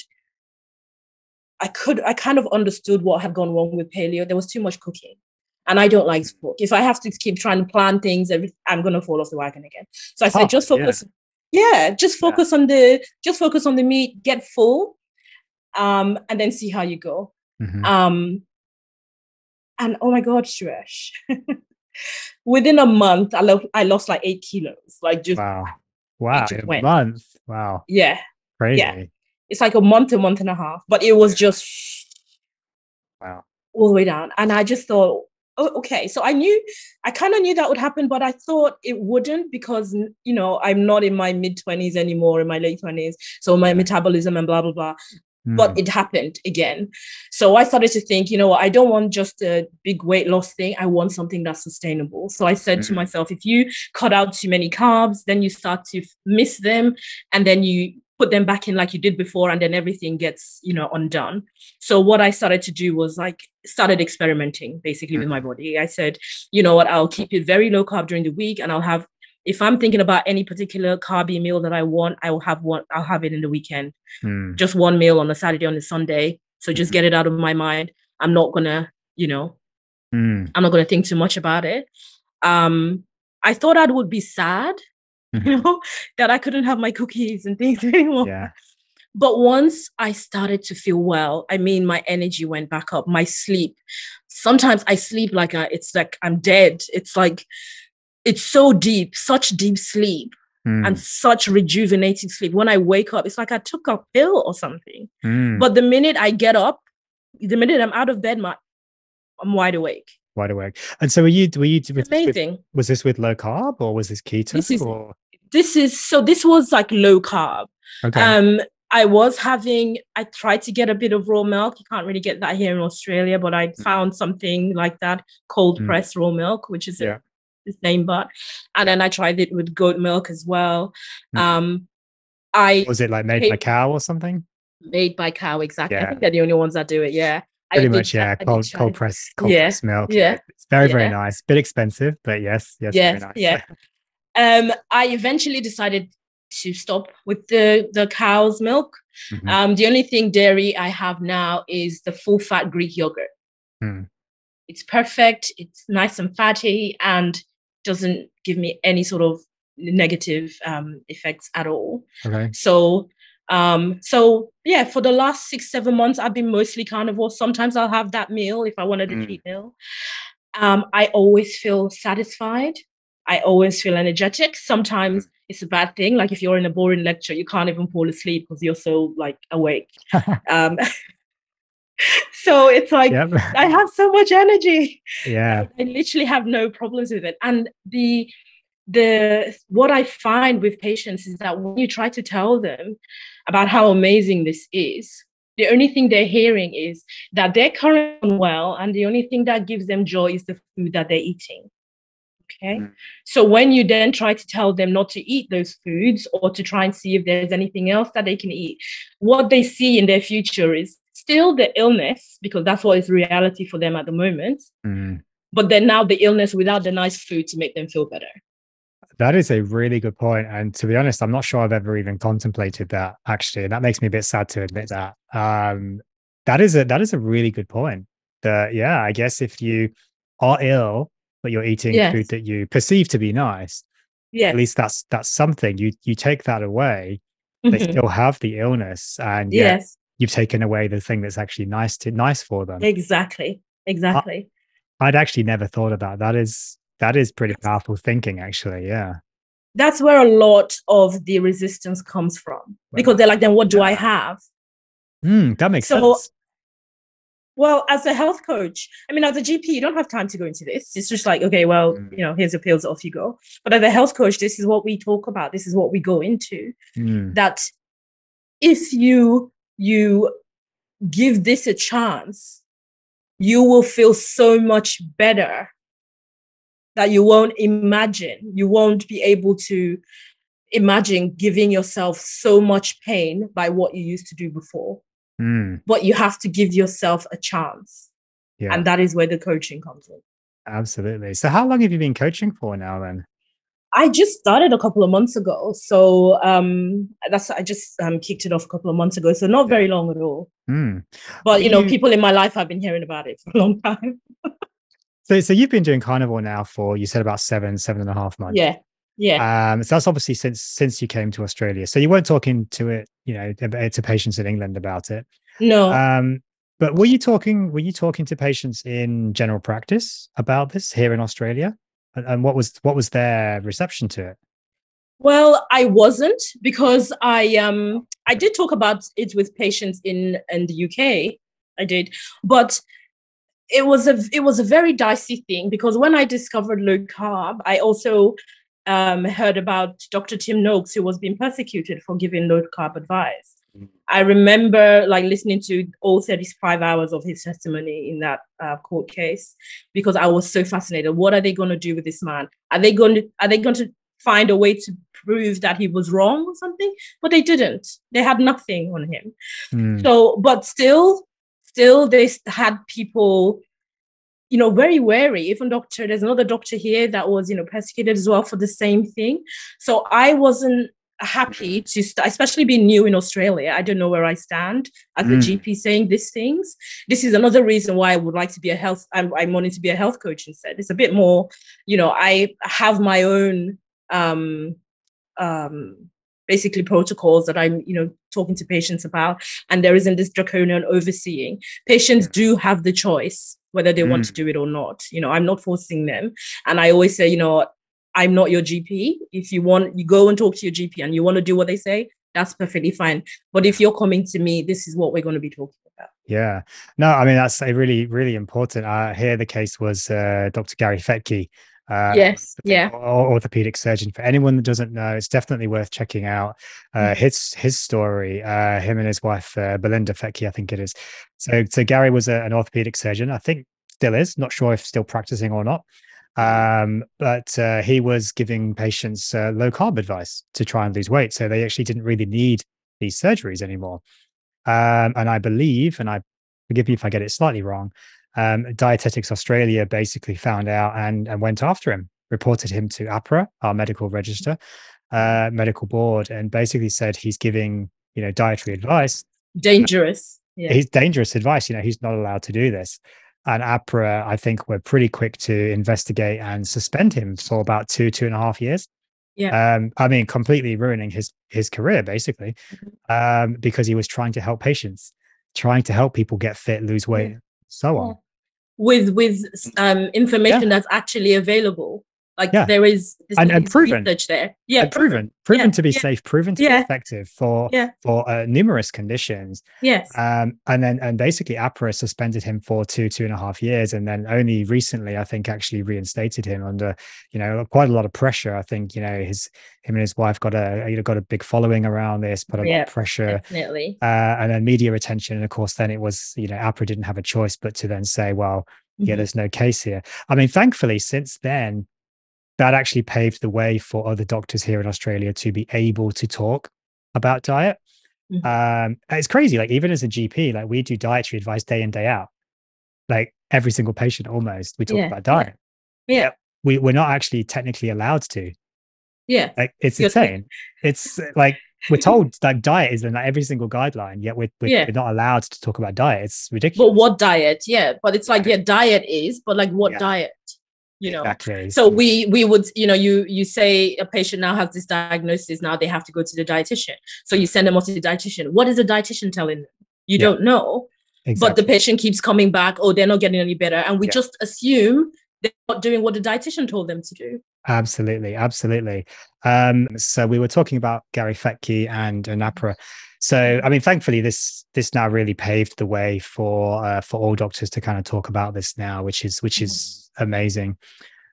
[SPEAKER 2] I could. I kind of understood what had gone wrong with paleo. There was too much cooking, and I don't like to cook. If I have to keep trying to plan things, I'm gonna fall off the wagon again. So I said,
[SPEAKER 1] Oh,
[SPEAKER 2] just focus. Yeah, just
[SPEAKER 1] Yeah.
[SPEAKER 2] focus on the just focus on the meat, get full, um, and then see how you go.
[SPEAKER 1] Mhm.
[SPEAKER 2] Um, and oh my God, Suresh, within a month, I, lo- I lost like eight kilos. Like just,
[SPEAKER 1] Wow. Wow.
[SPEAKER 2] just
[SPEAKER 1] in a month. Wow.
[SPEAKER 2] yeah,
[SPEAKER 1] Crazy. Yeah.
[SPEAKER 2] it's like a month, a month and a half, but it was just
[SPEAKER 1] Wow.
[SPEAKER 2] all the way down. And I just thought, oh, okay. So I knew, I kind of knew that would happen, but I thought it wouldn't because, you know, I'm not in my mid 20s anymore, in my late 20s. So my metabolism and blah, blah, blah. But
[SPEAKER 1] Mm,
[SPEAKER 2] it happened again. So I started to think, you know what, I don't want just a big weight loss thing. I want something that's sustainable. So I said to
[SPEAKER 1] Mhm.
[SPEAKER 2] myself, if you cut out too many carbs, then you start to miss them and then you put them back in like you did before and then everything gets, you know, undone. So what I started to do was like started experimenting basically with my body. I said, you know what, I'll keep it very low carb during the week and I'll have if I'm thinking about any particular carby meal that I want, I will have one, I'll have it in the weekend
[SPEAKER 1] mm,
[SPEAKER 2] just one meal on a Saturday on a Sunday. So just
[SPEAKER 1] Mhm.
[SPEAKER 2] get it out of my mind. I'm not gonna, you know,
[SPEAKER 1] mm,
[SPEAKER 2] I'm not gonna think too much about it. Um, I thought I would be sad,
[SPEAKER 1] Mhm.
[SPEAKER 2] you know, that I couldn't have my cookies and things anymore.
[SPEAKER 1] yeah.
[SPEAKER 2] But once I started to feel well, I mean, my energy went back up. My sleep. Sometimes I sleep like a, it's like I'm dead. It's like it's so deep, such deep sleep
[SPEAKER 1] Mm,
[SPEAKER 2] and such rejuvenating sleep. When I wake up, it's like I took a pill or something.
[SPEAKER 1] mm,
[SPEAKER 2] But the minute I get up, the minute I'm out of bed, my I'm wide awake.
[SPEAKER 1] wide awake. And so, were you? Were you? Was
[SPEAKER 2] amazing.
[SPEAKER 1] This with, was this with low carb or was this keto?
[SPEAKER 2] This is
[SPEAKER 1] or?
[SPEAKER 2] this is so. This was like low carb.
[SPEAKER 1] Okay.
[SPEAKER 2] Um, I was having. I tried to get a bit of raw milk. You can't really get that here in Australia, but I found something like that cold
[SPEAKER 1] Mm.
[SPEAKER 2] pressed raw milk, which is
[SPEAKER 1] Yeah.
[SPEAKER 2] The same, but and then I tried it with goat milk as well.
[SPEAKER 1] Mm.
[SPEAKER 2] Um, I
[SPEAKER 1] was it like made by cow or something?
[SPEAKER 2] made by cow exactly. I
[SPEAKER 1] Yeah.
[SPEAKER 2] think they're the only ones that do it. Yeah,
[SPEAKER 1] Pretty
[SPEAKER 2] did
[SPEAKER 1] much,
[SPEAKER 2] try-
[SPEAKER 1] yeah.
[SPEAKER 2] I
[SPEAKER 1] Cold, cold press, cold
[SPEAKER 2] Yeah,
[SPEAKER 1] press milk.
[SPEAKER 2] yeah,
[SPEAKER 1] It's very, very
[SPEAKER 2] yeah.
[SPEAKER 1] nice. Bit expensive, but yes, yes,
[SPEAKER 2] Yes,
[SPEAKER 1] very nice.
[SPEAKER 2] yeah. Um, I eventually decided to stop with the the cow's milk.
[SPEAKER 1] Mhm.
[SPEAKER 2] Um, the only thing dairy I have now is the full fat Greek yogurt.
[SPEAKER 1] Hmm.
[SPEAKER 2] It's perfect. It's nice and fatty and doesn't give me any sort of negative um, effects at all.
[SPEAKER 1] Okay.
[SPEAKER 2] So, um, so yeah, for the last six seven months, I've been mostly carnivore. Sometimes I'll have that meal if I wanted a
[SPEAKER 1] Mm.
[SPEAKER 2] cheat meal. Um, I always feel satisfied. I always feel energetic. Sometimes it's a bad thing. Like if you're in a boring lecture, you can't even fall asleep because you're so like awake. um, so it's like
[SPEAKER 1] Yep.
[SPEAKER 2] I have so much energy.
[SPEAKER 1] yeah.
[SPEAKER 2] I literally have no problems with it. And the the what I find with patients is that when you try to tell them about how amazing this is, the only thing they're hearing is that they're currently well, and the only thing that gives them joy is the food that they're eating. Okay.
[SPEAKER 1] Mm.
[SPEAKER 2] So when you then try to tell them not to eat those foods or to try and see if there's anything else that they can eat, what they see in their future is still the illness, because that's what is reality for them at the moment
[SPEAKER 1] Mm.
[SPEAKER 2] but then now the illness without the nice food to make them feel better.
[SPEAKER 1] That is a really good point. And to be honest, I'm not sure I've ever even contemplated that actually. And that makes me a bit sad to admit that. Um, that is a that is a really good point. That yeah, I guess if you are ill, but you're eating
[SPEAKER 2] Yes.
[SPEAKER 1] food that you perceive to be nice,
[SPEAKER 2] Yeah.
[SPEAKER 1] at least that's that's something. You you take that away, they
[SPEAKER 2] Mhm.
[SPEAKER 1] still have the illness, and
[SPEAKER 2] Yes.
[SPEAKER 1] You've taken away the thing that's actually nice to nice for them.
[SPEAKER 2] Exactly. Exactly.
[SPEAKER 1] I'd actually never thought of that. That is that is pretty powerful thinking, actually. Yeah.
[SPEAKER 2] That's where a lot of the resistance comes from because they're like, then what do I have?
[SPEAKER 1] Mm, that makes
[SPEAKER 2] So-
[SPEAKER 1] sense.
[SPEAKER 2] Well, as a health coach, I mean, as a GP, you don't have time to go into this. It's just like, okay, well,
[SPEAKER 1] Mm.
[SPEAKER 2] you know, here's your pills, off you go. But as a health coach, this is what we talk about. This is what we go into.
[SPEAKER 1] Mm,
[SPEAKER 2] That if you you give this a chance, you will feel so much better that you won't imagine. You won't be able to imagine giving yourself so much pain by what you used to do before.
[SPEAKER 1] mm,
[SPEAKER 2] But you have to give yourself a chance.
[SPEAKER 1] yeah.
[SPEAKER 2] And that is where the coaching comes in.
[SPEAKER 1] Absolutely. So, how long have you been coaching for now? Then.
[SPEAKER 2] I just started a couple of months ago. So um that's I just um kicked it off a couple of months ago. So not very long at all.
[SPEAKER 1] Mm.
[SPEAKER 2] But you know, people in my life have been hearing about it for a long time.
[SPEAKER 1] So, so you've been doing carnivore now for you said about seven, seven and a half months.
[SPEAKER 2] Yeah. Yeah.
[SPEAKER 1] Um, so that's obviously since since you came to Australia. So you weren't talking to it, you know, to, to patients in England about it.
[SPEAKER 2] no.
[SPEAKER 1] Um, but were you talking? Were you talking to patients in general practice about this here in Australia? And, and what was what was their reception to it?
[SPEAKER 2] Well, I wasn't because I um I did talk about it with patients in in the UK. I did, but it was a it was a very dicey thing because when I discovered low carb, I also um, heard about Dr. Tim Noakes, who was being persecuted for giving low carb advice. I remember like listening to all 35 hours of his testimony in that uh, court case because I was so fascinated. What are they going to do with this man? Are they going to are they going to find a way to prove that he was wrong or something? But they didn't. They had nothing on him.
[SPEAKER 1] Mm,
[SPEAKER 2] So, but still, still, they had people, you know, very wary. Even doctor, there's another doctor here that was, you know, persecuted as well for the same thing. So I wasn't happy to, st- especially being new in Australia. I don't know where I stand as a
[SPEAKER 1] Mm.
[SPEAKER 2] GP saying these things. This is another reason why I would like to be a health. I'm, I'm wanting to be a health coach instead. It's a bit more, you know, I have my own. um um basically protocols that I'm, you know, talking to patients about, and there isn't this draconian overseeing. Patients do have the choice whether they want to do it or not. You know, I'm not forcing them, and I always say, you know, I'm not your GP. If you want, you go and talk to your GP, and you want to do what they say, that's perfectly fine. But if you're coming to me, this is what we're going to be talking about.
[SPEAKER 1] Yeah. No, I mean that's a really, really important. Uh, here the case was uh, Dr. Gary Fettke.
[SPEAKER 2] Uh, yes. Yeah.
[SPEAKER 1] Orthopedic surgeon. For anyone that doesn't know, it's definitely worth checking out uh, mm-hmm. his his story. Uh, him and his wife uh, Belinda Fettke, I think it is. So, so Gary was a, an orthopedic surgeon. I think still is. Not sure if still practicing or not. Um, but uh, he was giving patients uh, low carb advice to try and lose weight. So they actually didn't really need these surgeries anymore. Um, and I believe, and I forgive me if I get it slightly wrong, um, Dietetics Australia basically found out and, and went after him, reported him to AHPRA, our medical register, uh, medical board, and basically said he's giving, you know, dietary advice.
[SPEAKER 2] Dangerous.
[SPEAKER 1] Yeah. He's dangerous advice. You know, he's not allowed to do this and AHPRA, I think, were pretty quick to investigate and suspend him for about two, two and a half years.
[SPEAKER 2] Yeah.
[SPEAKER 1] Um, I mean, completely ruining his his career basically, mm-hmm. um, because he was trying to help patients, trying to help people get fit, lose weight, yeah. so on.
[SPEAKER 2] With with um, information yeah. that's actually available. Like yeah. there is
[SPEAKER 1] and, and proven
[SPEAKER 2] research there. Yeah,
[SPEAKER 1] and proven, proven yeah. to be yeah. safe, proven to be effective for for uh, numerous conditions.
[SPEAKER 2] Yes.
[SPEAKER 1] Um, and then and basically AHPRA suspended him for two two and a half years, and then only recently, I think, actually reinstated him under you know quite a lot of pressure. I think you know his him and his wife got a you know got a big following around this, put a lot of pressure,
[SPEAKER 2] definitely,
[SPEAKER 1] uh, and then media attention. And of course, then it was you know AHPRA didn't have a choice but to then say, well, mm-hmm. yeah, there's no case here. I mean, thankfully, since then that actually paved the way for other doctors here in Australia to be able to talk about diet. Mm-hmm. Um, it's crazy. Like even as a GP, like we do dietary advice day in day out. Like every single patient, almost we talk yeah. about diet.
[SPEAKER 2] Yeah,
[SPEAKER 1] we we're not actually technically allowed to.
[SPEAKER 2] Yeah,
[SPEAKER 1] like it's insane. it's like we're told like diet is in like every single guideline, yet we're, we're, yeah. we're, not allowed to talk about diet. It's ridiculous.
[SPEAKER 2] But what diet? Yeah, but it's like yeah, diet is, but like what yeah. diet? You know exactly. so we we would you know you you say a patient now has this diagnosis now they have to go to the dietitian so you send them off to the dietitian what is the dietitian telling them you yeah. don't know exactly. but the patient keeps coming back oh they're not getting any better and we yeah. just assume they're not doing what the dietitian told them to do
[SPEAKER 1] absolutely absolutely um so we were talking about gary fettke and anapra so, I mean, thankfully, this this now really paved the way for uh, for all doctors to kind of talk about this now, which is which is mm-hmm. amazing.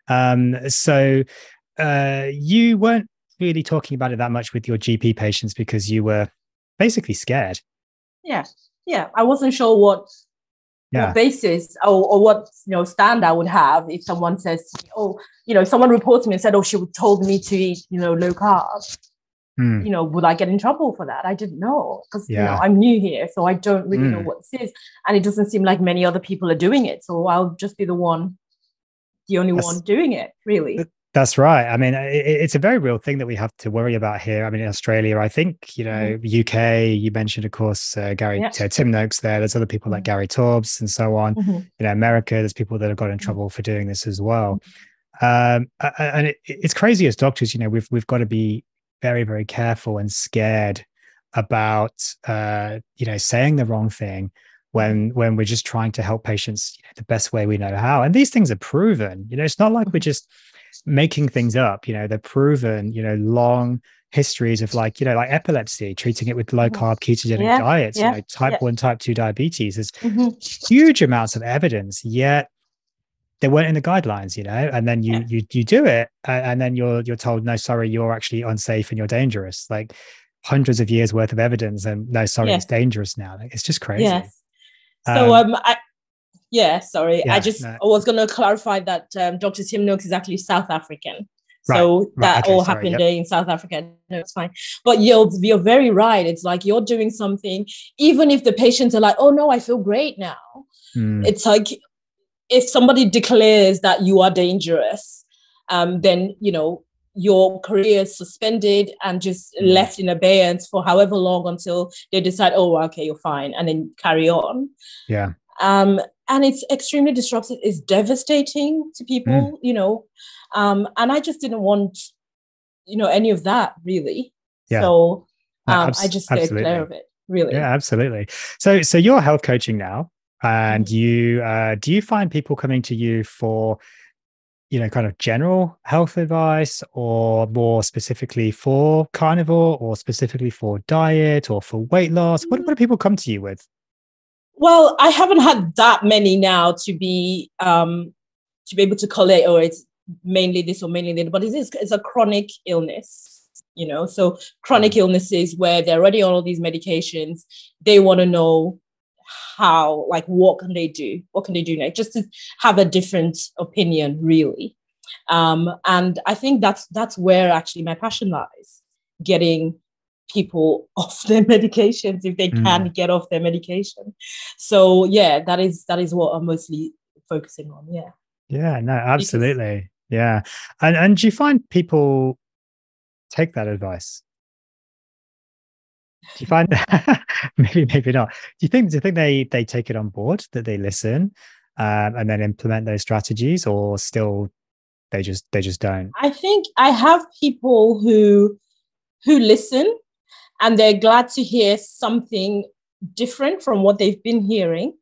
[SPEAKER 1] Um, so, uh, you weren't really talking about it that much with your GP patients because you were basically scared.
[SPEAKER 2] Yeah, yeah, I wasn't sure what yeah. basis or, or what you know stand I would have if someone says, oh, you know, someone reports me and said, oh, she told me to eat, you know, low carb mm. you know, would I get in trouble for that? I didn't know because yeah. you know I'm new here, so I don't really mm. know what this is, and it doesn't seem like many other people are doing it. So I'll just be the one, the only that's, one doing it, really.
[SPEAKER 1] That's right. I mean, it, it's a very real thing that we have to worry about here. I mean, in Australia, I think you know, mm. UK. You mentioned, of course, uh, Gary yeah. uh, Tim Noakes. There, there's other people like mm. Gary Taubes and so on. Mm-hmm. You know, America. There's people that have got in mm. trouble for doing this as well. Um, and it, it's crazy as doctors, you know, we've we've got to be very very careful and scared about uh, you know saying the wrong thing when when we're just trying to help patients you know, the best way we know how and these things are proven you know it's not like we're just making things up you know they're proven you know long histories of like you know like epilepsy treating it with low mm-hmm. carb ketogenic yeah, diets yeah, you know type yeah. 1 type 2 diabetes there's mm-hmm. huge amounts of evidence yet they weren't in the guidelines, you know, and then you you you do it, and then you're you're told, no, sorry, you're actually unsafe and you're dangerous. Like hundreds of years worth of evidence, and no, sorry, yes. it's dangerous now. Like, it's just crazy.
[SPEAKER 2] Yes. So um, um I, yeah, sorry, yeah, I just no. I was going to clarify that um, Dr. Tim Noakes is actually South African. So right, that right, okay, all sorry, happened yep. in South Africa. No, it's fine. But you're you're very right. It's like you're doing something, even if the patients are like, "Oh no, I feel great now." Mm. It's like if somebody declares that you are dangerous, um, then you know your career is suspended and just mm. left in abeyance for however long until they decide, oh, okay, you're fine, and then carry on.
[SPEAKER 1] Yeah.
[SPEAKER 2] Um, and it's extremely disruptive. It's devastating to people, mm. you know. Um, and I just didn't want, you know, any of that really. Yeah. So um, Abs- I just stayed clear of it. Really.
[SPEAKER 1] Yeah, absolutely. So, so you're health coaching now and mm-hmm. you uh, do you find people coming to you for you know kind of general health advice or more specifically for carnivore or specifically for diet or for weight loss what, what do people come to you with
[SPEAKER 2] well, I haven't had that many now to be um, to be able to collate, or it's mainly this or mainly that, but it is it's a chronic illness, you know. So chronic mm. illnesses where they're already on all these medications, they want to know how, like, what can they do? What can they do next? Just to have a different opinion, really. Um, and I think that's that's where actually my passion lies, getting people off their medications if they mm. can get off their medication. So yeah, that is that is what I'm mostly focusing on. Yeah.
[SPEAKER 1] Yeah, no, absolutely. Because, yeah. And and do you find people take that advice? Do you find maybe maybe not? Do you think do you think they they take it on board that they listen um, and then implement those strategies, or still they just they just don't?
[SPEAKER 2] I think I have people who who listen and they're glad to hear something different from what they've been hearing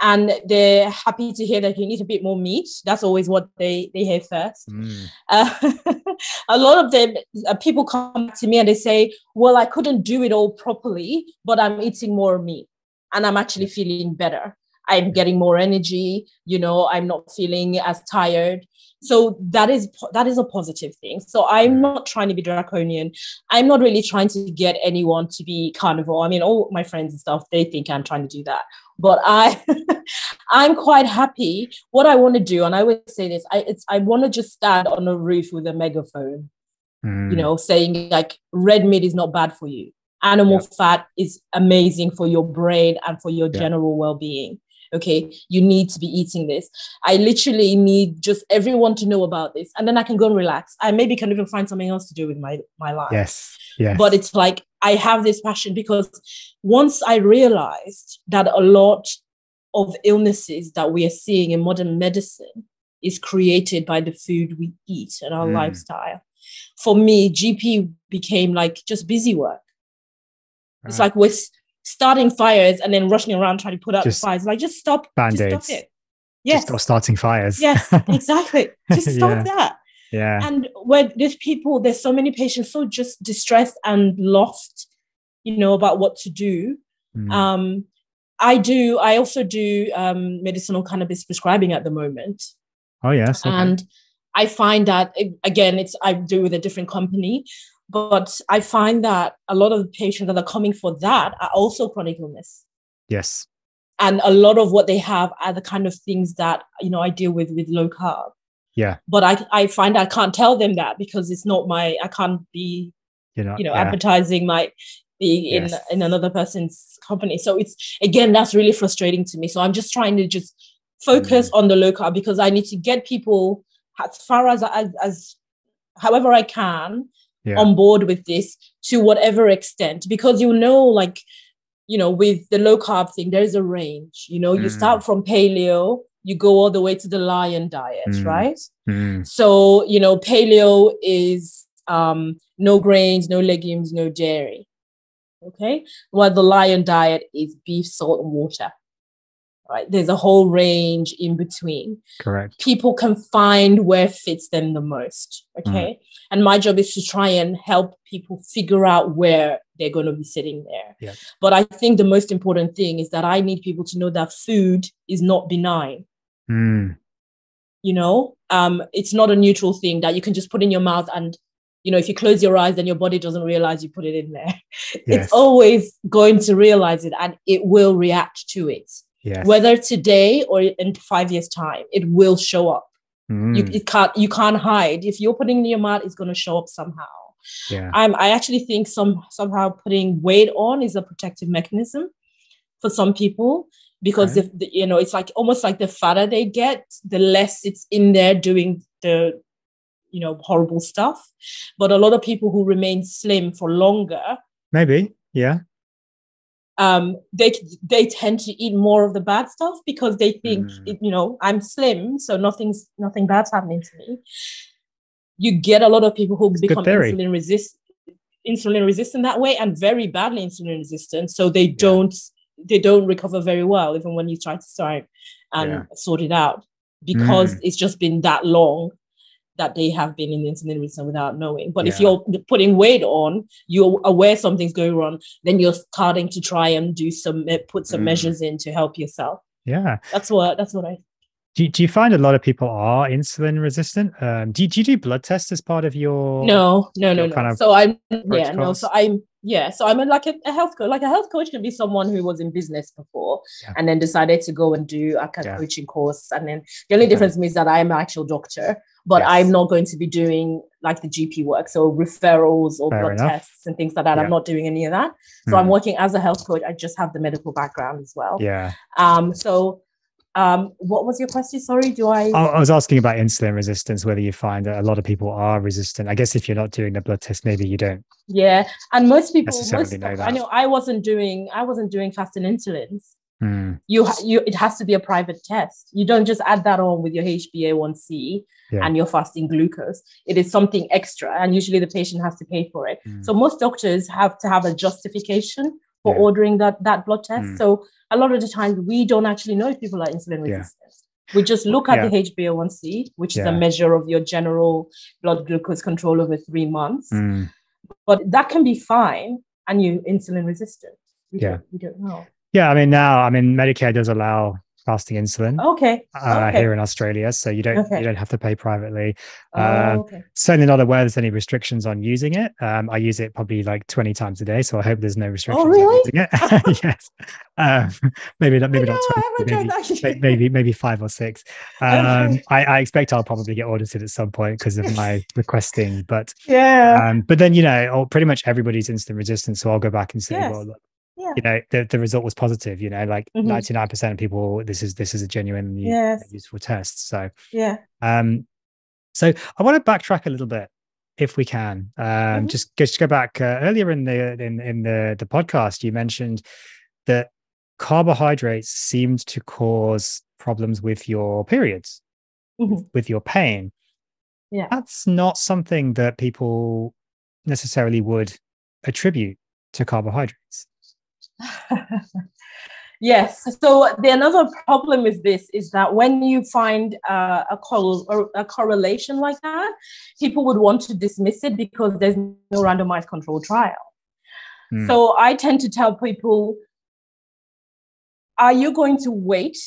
[SPEAKER 2] and they're happy to hear that you need a bit more meat. That's always what they they hear first. Mm. Uh, a lot of them uh, people come to me and they say, "Well, I couldn't do it all properly, but I'm eating more meat, and I'm actually feeling better. I'm getting more energy. You know, I'm not feeling as tired." so that is that is a positive thing so i'm not trying to be draconian i'm not really trying to get anyone to be carnivore i mean all my friends and stuff they think i'm trying to do that but i i'm quite happy. What i want to do and i would say this i it's i want to just stand on a roof with a megaphone mm. you know saying like red meat is not bad for you. Animal fat is amazing for your brain and for your general well-being okay, you need to be eating this. I literally need just everyone to know about this. And then I can go and relax. I maybe can even find something else to do with my, my life.
[SPEAKER 1] Yes. Yes.
[SPEAKER 2] But it's like I have this passion because once I realized that a lot of illnesses that we are seeing in modern medicine is created by the food we eat and our mm. lifestyle. For me, GP became like just busy work. Right. It's like we're starting fires and then rushing around trying to put out just fires. Like, just stop. Band-aids. Just stop it.
[SPEAKER 1] Yes. Just starting fires.
[SPEAKER 2] yes, exactly. Just stop
[SPEAKER 1] yeah.
[SPEAKER 2] that.
[SPEAKER 1] Yeah.
[SPEAKER 2] And where there's people, there's so many patients so just distressed and lost, you know, about what to do. Mm. Um, I do, I also do um, medicinal cannabis prescribing at the moment.
[SPEAKER 1] Oh, yes.
[SPEAKER 2] Okay. And I find that, again, it's I do with a different company, but I find that a lot of the patients that are coming for that are also chronic illness.
[SPEAKER 1] Yes.
[SPEAKER 2] And a lot of what they have are the kind of things that, you know, I deal with with low carb.
[SPEAKER 1] Yeah.
[SPEAKER 2] But I, I find I can't tell them that because it's not my, I can't be, you know, yeah. advertising my, be in, yes. in another person's company. So it's, again, that's really frustrating to me. So I'm just trying to just focus mm. on the low carb because I need to get people as far as, as, as however I can yeah. on board with this to whatever extent because you know like you know with the low carb thing there's a range you know mm. you start from paleo you go all the way to the lion diet mm. right mm. so you know paleo is um no grains no legumes no dairy okay while the lion diet is beef salt and water right? There's a whole range in between.
[SPEAKER 1] Correct.
[SPEAKER 2] People can find where fits them the most. Okay. Mm. And my job is to try and help people figure out where they're going to be sitting there.
[SPEAKER 1] Yeah.
[SPEAKER 2] But I think the most important thing is that I need people to know that food is not benign.
[SPEAKER 1] Mm.
[SPEAKER 2] You know, um, it's not a neutral thing that you can just put in your mouth and you know, if you close your eyes, then your body doesn't realize you put it in there. Yes. It's always going to realize it and it will react to it.
[SPEAKER 1] Yes.
[SPEAKER 2] Whether today or in five years' time, it will show up. Mm. You it can't you can't hide. If you're putting in your mouth, it's gonna show up somehow.
[SPEAKER 1] Yeah.
[SPEAKER 2] I'm I actually think some somehow putting weight on is a protective mechanism for some people because if the, you know it's like almost like the fatter they get, the less it's in there doing the you know horrible stuff. But a lot of people who remain slim for longer,
[SPEAKER 1] maybe, yeah,
[SPEAKER 2] um, they they tend to eat more of the bad stuff because they think mm. you know I'm slim, so nothing's nothing bad's happening to me. You get a lot of people who it's become insulin resist insulin resistant that way and very badly insulin resistant, so they yeah. don't they don't recover very well even when you try to start and yeah. sort it out because mm. it's just been that long that they have been in the insulin resistance without knowing. But
[SPEAKER 1] Yeah.
[SPEAKER 2] if you're putting weight on, you're aware something's going wrong, then you're starting to try and do some eh, put some
[SPEAKER 1] Mm.
[SPEAKER 2] measures in to help yourself.
[SPEAKER 1] Yeah.
[SPEAKER 2] That's what that's what I
[SPEAKER 1] Do, do you find a lot of people are insulin resistant? Um, do, you, do you do blood tests as part of your?
[SPEAKER 2] no no no
[SPEAKER 1] your
[SPEAKER 2] no. so I'm yeah no. So I'm yeah. So I'm a, like a, a health coach. Like a health coach can be someone who was in business before
[SPEAKER 1] Yeah.
[SPEAKER 2] and then decided to go and do like a
[SPEAKER 1] Yeah.
[SPEAKER 2] coaching course. And then the only
[SPEAKER 1] Okay.
[SPEAKER 2] difference is that I am an actual doctor, but
[SPEAKER 1] Yes.
[SPEAKER 2] I'm not going to be doing like the GP work. So referrals or
[SPEAKER 1] Fair
[SPEAKER 2] blood
[SPEAKER 1] enough.
[SPEAKER 2] tests and things like that.
[SPEAKER 1] Yeah.
[SPEAKER 2] I'm not doing any of that. So I'm
[SPEAKER 1] Hmm.
[SPEAKER 2] working as a health coach. I just have the medical background as well.
[SPEAKER 1] Yeah.
[SPEAKER 2] Um. So, um, what was your question? Sorry, do I?
[SPEAKER 1] I, was asking about insulin resistance, whether you find that a lot of people are resistant. I guess if you're not doing the blood test, maybe you don't.
[SPEAKER 2] Yeah, and most people,
[SPEAKER 1] Necessarily
[SPEAKER 2] most,
[SPEAKER 1] know
[SPEAKER 2] I know I wasn't doing, I wasn't doing fasting insulins.
[SPEAKER 1] Hmm.
[SPEAKER 2] You, you, it has to be a private test. You don't just add that on with your HbA1c
[SPEAKER 1] Yeah.
[SPEAKER 2] and your fasting glucose. It is something extra, and usually the patient has to pay for it.
[SPEAKER 1] Mm.
[SPEAKER 2] So most doctors have to have a justification for
[SPEAKER 1] Yeah.
[SPEAKER 2] ordering that that blood test.
[SPEAKER 1] Mm.
[SPEAKER 2] So a lot of the times we don't actually know if people are insulin
[SPEAKER 1] Yeah.
[SPEAKER 2] resistant. We just look at
[SPEAKER 1] Yeah.
[SPEAKER 2] the HbA1c, which is a measure of your general blood glucose control over three months
[SPEAKER 1] Hmm.
[SPEAKER 2] but that can be fine and you insulin resistant we
[SPEAKER 1] Yeah.
[SPEAKER 2] don't, we don't know
[SPEAKER 1] Yeah. I mean, now, I mean, Medicare does allow fasting insulin
[SPEAKER 2] okay
[SPEAKER 1] uh,
[SPEAKER 2] okay.
[SPEAKER 1] here in Australia, so you don't
[SPEAKER 2] Okay.
[SPEAKER 1] you don't have to pay privately.
[SPEAKER 2] Oh,
[SPEAKER 1] Uh,
[SPEAKER 2] okay
[SPEAKER 1] certainly not aware there's any restrictions on using it. Um, I use it probably like 20 times a day, so I hope there's no restrictions on
[SPEAKER 2] Oh, really?
[SPEAKER 1] using it. yes. Um, maybe not, maybe
[SPEAKER 2] I
[SPEAKER 1] not 20, maybe, maybe, maybe five or six. Um, I, I expect I'll probably get audited at some point because of my requesting, but,
[SPEAKER 2] yeah
[SPEAKER 1] um, but then, you know, oh, pretty much everybody's insulin resistant. So I'll go back and say,
[SPEAKER 2] Yes.
[SPEAKER 1] well,
[SPEAKER 2] yeah
[SPEAKER 1] you know, the, the result was positive, you know, like
[SPEAKER 2] Mhm.
[SPEAKER 1] 99% of people, this is, this is a genuine
[SPEAKER 2] Yes.
[SPEAKER 1] useful test. So,
[SPEAKER 2] yeah
[SPEAKER 1] um, so I want to backtrack a little bit, if we can. Um,
[SPEAKER 2] Mhm.
[SPEAKER 1] Just just go back uh, earlier in the in in the the podcast. You mentioned that carbohydrates seemed to cause problems with your periods,
[SPEAKER 2] Mhm.
[SPEAKER 1] with your pain.
[SPEAKER 2] Yeah.
[SPEAKER 1] that's not something that people necessarily would attribute to carbohydrates.
[SPEAKER 2] yes so the another problem is this is that when you find uh, a, cor- or a correlation like that people would want to dismiss it because there's no randomized control trial
[SPEAKER 1] Hmm.
[SPEAKER 2] So I tend to tell people, are you going to wait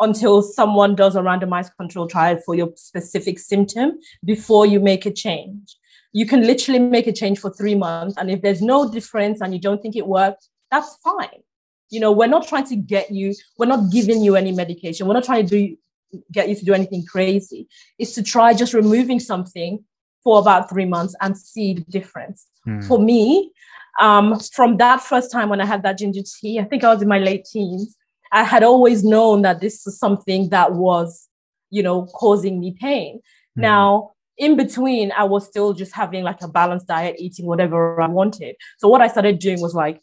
[SPEAKER 2] until someone does a randomized control trial for your specific symptom before you make a change? You can literally make a change for three months. And if there's no difference and you don't think it works, that's fine. You know, we're not trying to get you, we're not giving you any medication. We're not trying to do get you to do anything crazy. It's to try just removing something for about three months and see the difference
[SPEAKER 1] Hmm.
[SPEAKER 2] for me um, from that first time when I had that ginger tea, I think I was in my late teens. I had always known that this was something that was, you know, causing me pain.
[SPEAKER 1] Hmm.
[SPEAKER 2] Now, in between, I was still just having like a balanced diet, eating whatever I wanted. So what I started doing was like,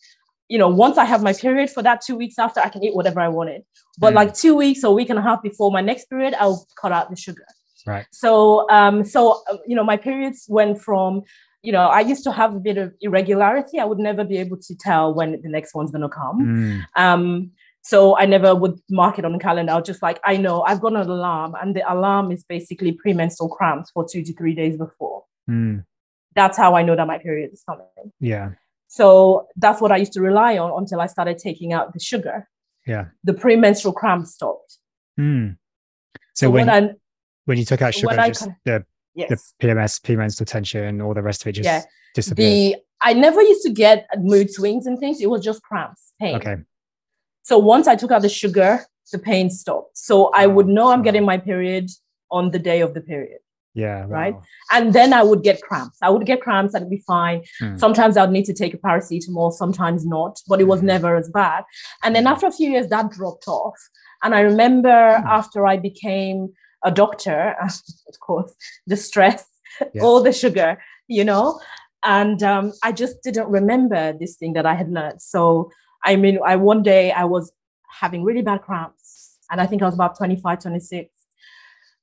[SPEAKER 2] you know, once I have my period for that two weeks after, I can eat whatever I wanted. But
[SPEAKER 1] Hmm.
[SPEAKER 2] like two weeks or week and a half before my next period, I'll cut out the sugar.
[SPEAKER 1] Right.
[SPEAKER 2] So, um, so uh, you know, my periods went from, you know, I used to have a bit of irregularity. I would never be able to tell when the next one's going to come.
[SPEAKER 1] Hmm.
[SPEAKER 2] Um, so I never would mark it on the calendar. I was just like, I know I've got an alarm, and the alarm is basically premenstrual cramps for two to three days before.
[SPEAKER 1] Hmm.
[SPEAKER 2] That's how I know that my period is coming.
[SPEAKER 1] Yeah.
[SPEAKER 2] So that's what I used to rely on until I started taking out the sugar.
[SPEAKER 1] Yeah.
[SPEAKER 2] The premenstrual cramps stopped.
[SPEAKER 1] Hmm. So,
[SPEAKER 2] So
[SPEAKER 1] when
[SPEAKER 2] when I
[SPEAKER 1] when you took out sugar,
[SPEAKER 2] when I
[SPEAKER 1] the
[SPEAKER 2] yes,
[SPEAKER 1] the PMS, premenstrual tension, all the rest of it just
[SPEAKER 2] Yeah.
[SPEAKER 1] disappeared.
[SPEAKER 2] the I never used to get mood swings and things. It was just cramps, pain.
[SPEAKER 1] okay.
[SPEAKER 2] So once I took out the sugar, the pain stopped. So I would
[SPEAKER 1] Oh,
[SPEAKER 2] know I'm getting my period on the day of the period.
[SPEAKER 1] Yeah.
[SPEAKER 2] Right?
[SPEAKER 1] wow.
[SPEAKER 2] And then I would get cramps. I would get cramps and it'd be fine.
[SPEAKER 1] Hmm.
[SPEAKER 2] Sometimes I would need to take a paracetamol, sometimes not, but it was
[SPEAKER 1] Mhm.
[SPEAKER 2] never as bad. And then
[SPEAKER 1] Mhm.
[SPEAKER 2] after a few years, that dropped off. And I remember
[SPEAKER 1] Hmm.
[SPEAKER 2] after I became a doctor, of course, the stress, all the sugar, you know, and um, I just didn't remember this thing that I had learned. So, I mean, I one day I was having really bad cramps, and I think I was about 25, 26.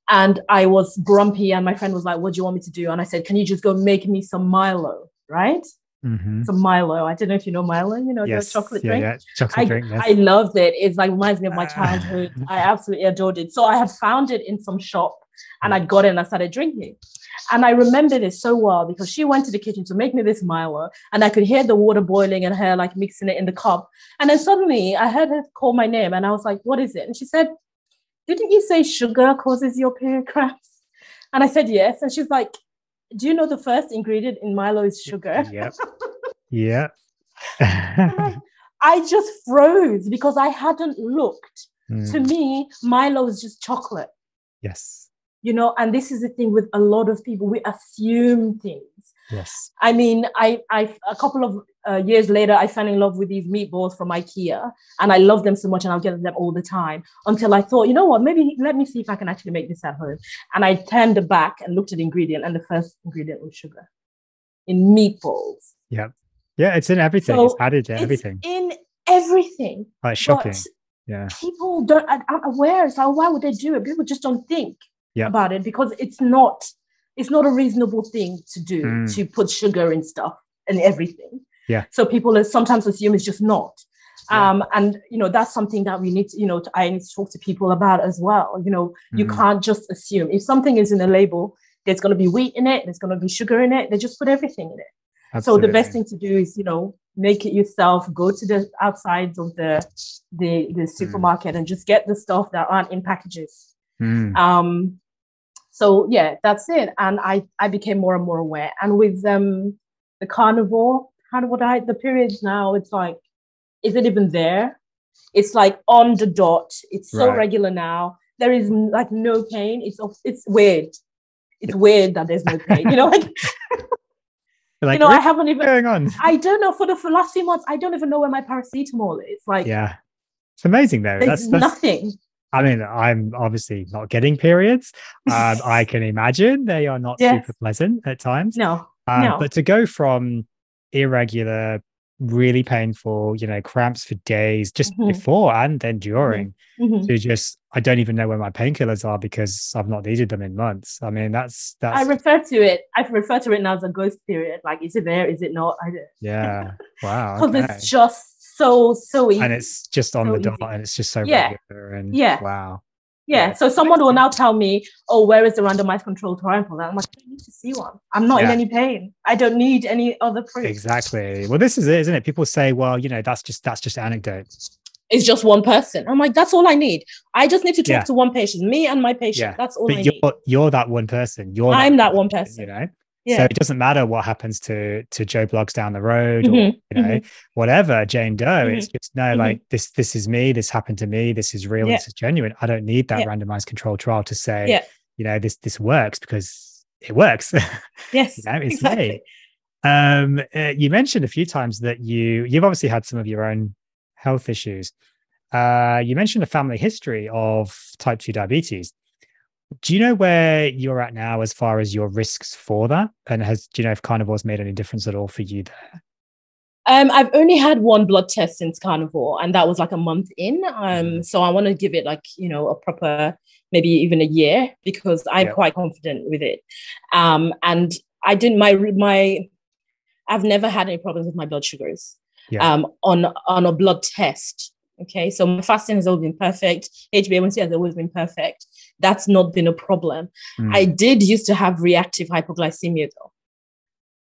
[SPEAKER 2] And I was grumpy, and my friend was like, What do you want me to do? And I said, Can you just go make me some Milo, right?
[SPEAKER 1] Mhm.
[SPEAKER 2] Some Milo. I don't know if you know Milo, you know,
[SPEAKER 1] Yes.
[SPEAKER 2] the chocolate
[SPEAKER 1] yeah,
[SPEAKER 2] drink.
[SPEAKER 1] Yeah. Chocolate
[SPEAKER 2] I,
[SPEAKER 1] drink. Yes.
[SPEAKER 2] I loved it. It's like reminds me of my
[SPEAKER 1] Ah.
[SPEAKER 2] childhood. I absolutely adored it. So I had found it in some shop And I got it and I started drinking. And I remember this so well because she went to the kitchen to make me this Milo, and I could hear the water boiling and her like mixing it in the cup. And then suddenly I heard her call my name, and I was like, "What is it?" And she said, "Didn't you say sugar causes your period cramps?" And I said, "Yes." And she's like, "Do you know the first ingredient in Milo is sugar?"
[SPEAKER 1] Yep. yeah.
[SPEAKER 2] I, I just froze because I hadn't looked.
[SPEAKER 1] Mm,
[SPEAKER 2] To me, Milo is just chocolate.
[SPEAKER 1] yes.
[SPEAKER 2] you know and this is the thing with a lot of people we assume things
[SPEAKER 1] Yes.
[SPEAKER 2] i mean i i a couple of uh, years later i fell in love with these meatballs from ikea and i love them so much and i'll get them all the time until i thought you know what maybe let me see if i can actually make this at home and i turned the back and looked at the ingredient and the first ingredient was sugar in meatballs
[SPEAKER 1] Yeah, yeah, it's in everything.
[SPEAKER 2] So
[SPEAKER 1] it's added to
[SPEAKER 2] it's
[SPEAKER 1] everything.
[SPEAKER 2] in everything
[SPEAKER 1] Oh, it's shocking.
[SPEAKER 2] but
[SPEAKER 1] Yeah.
[SPEAKER 2] people don't are aren't aware it's like why would they do it people just don't think about it because it's not it's not a reasonable thing to do
[SPEAKER 1] Mm.
[SPEAKER 2] to put sugar in stuff and everything
[SPEAKER 1] Yeah.
[SPEAKER 2] so people sometimes assume it's just not
[SPEAKER 1] Yeah.
[SPEAKER 2] um and you know that's something that we need to you know i need to talk to people about as well you know you
[SPEAKER 1] Mm.
[SPEAKER 2] can't just assume if something is in a label there's going to be wheat in it there's going to be sugar in it they just put everything in it so the best thing to do is, you know, make it yourself. Go to the outsides of the the, the supermarket and just get the stuff that aren't in packages.
[SPEAKER 1] Mm,
[SPEAKER 2] Um, so yeah, that's it. And I I became more and more aware. And with um the carnivore carnivore diet, the periods now, it's like, is it even there? It's like on the dot. It's so
[SPEAKER 1] Right.
[SPEAKER 2] regular now. There is like no pain. It's it's weird. It's weird that there's no pain. You know, like
[SPEAKER 1] like,
[SPEAKER 2] you know, I haven't even
[SPEAKER 1] going on?
[SPEAKER 2] I don't know. For the for last few months, I don't even know where my paracetamol is. Like,
[SPEAKER 1] Yeah. It's amazing though.
[SPEAKER 2] there's
[SPEAKER 1] That's, that's
[SPEAKER 2] nothing.
[SPEAKER 1] I mean, I'm obviously not getting periods. Um, I can imagine they are not
[SPEAKER 2] Yes.
[SPEAKER 1] super pleasant at times.
[SPEAKER 2] No,
[SPEAKER 1] Um,
[SPEAKER 2] no.
[SPEAKER 1] But to go from irregular, really painful, you know, cramps for days just
[SPEAKER 2] Mhm.
[SPEAKER 1] before and then during
[SPEAKER 2] Mhm.
[SPEAKER 1] to just, I don't even know where my painkillers are because I've not needed them in months. I mean, that's, that's.
[SPEAKER 2] I refer to it. I refer to it now as a ghost period. Like, is it there? Is it not? I don't.
[SPEAKER 1] yeah. Wow.
[SPEAKER 2] Because
[SPEAKER 1] Okay.
[SPEAKER 2] it's just so so easy.
[SPEAKER 1] And it's just on
[SPEAKER 2] so
[SPEAKER 1] the dot
[SPEAKER 2] easy.
[SPEAKER 1] and it's just so
[SPEAKER 2] Yeah.
[SPEAKER 1] regular and
[SPEAKER 2] Yeah.
[SPEAKER 1] wow.
[SPEAKER 2] Yeah.
[SPEAKER 1] yeah.
[SPEAKER 2] So someone will now tell me, "Oh, where is the randomized controlled trial for that?" I'm like, I don't need to see one. I'm not in any pain. I don't need any other proof.
[SPEAKER 1] Exactly. Well, this is it, isn't it? People say, well, you know, that's just that's just anecdote.
[SPEAKER 2] It's just one person. I'm like, that's all I need. I just need to talk
[SPEAKER 1] Yeah.
[SPEAKER 2] to one patient, me and my patient.
[SPEAKER 1] Yeah.
[SPEAKER 2] That's all
[SPEAKER 1] But
[SPEAKER 2] need.
[SPEAKER 1] you're you're that one person. You're
[SPEAKER 2] I'm that one person.
[SPEAKER 1] You know.
[SPEAKER 2] Yeah.
[SPEAKER 1] So it doesn't matter what happens to to Joe Bloggs down the road or
[SPEAKER 2] Mhm,
[SPEAKER 1] you know whatever Jane Doe. It's just no,
[SPEAKER 2] mhm.
[SPEAKER 1] like this this is me. This happened to me. This is real.
[SPEAKER 2] Yeah.
[SPEAKER 1] This is genuine. I don't need that
[SPEAKER 2] Yeah.
[SPEAKER 1] randomized control trial to say,
[SPEAKER 2] Yeah.
[SPEAKER 1] you know, this this works because it works.
[SPEAKER 2] Yes.
[SPEAKER 1] you know, it's
[SPEAKER 2] exactly.
[SPEAKER 1] me. Um, uh, you mentioned a few times that you you've obviously had some of your own health issues. Uh, you mentioned a family history of type two diabetes. Do you know where you're at now as far as your risks for that? And has do you know if carnivore's made any difference at all for you there?
[SPEAKER 2] Um, I've only had one blood test since carnivore, and that was like a month in. Um,
[SPEAKER 1] Mhm.
[SPEAKER 2] so I want to give it like you know a proper, maybe even a year because I'm
[SPEAKER 1] Yeah.
[SPEAKER 2] quite confident with it. Um, and I didn't my my, I've never had any problems with my blood sugars.
[SPEAKER 1] Yeah.
[SPEAKER 2] Um, on on a blood test. Okay, so my fasting has always been perfect. HbA1c has always been perfect. That's not been a problem.
[SPEAKER 1] Mm,
[SPEAKER 2] I did used to have reactive hypoglycemia though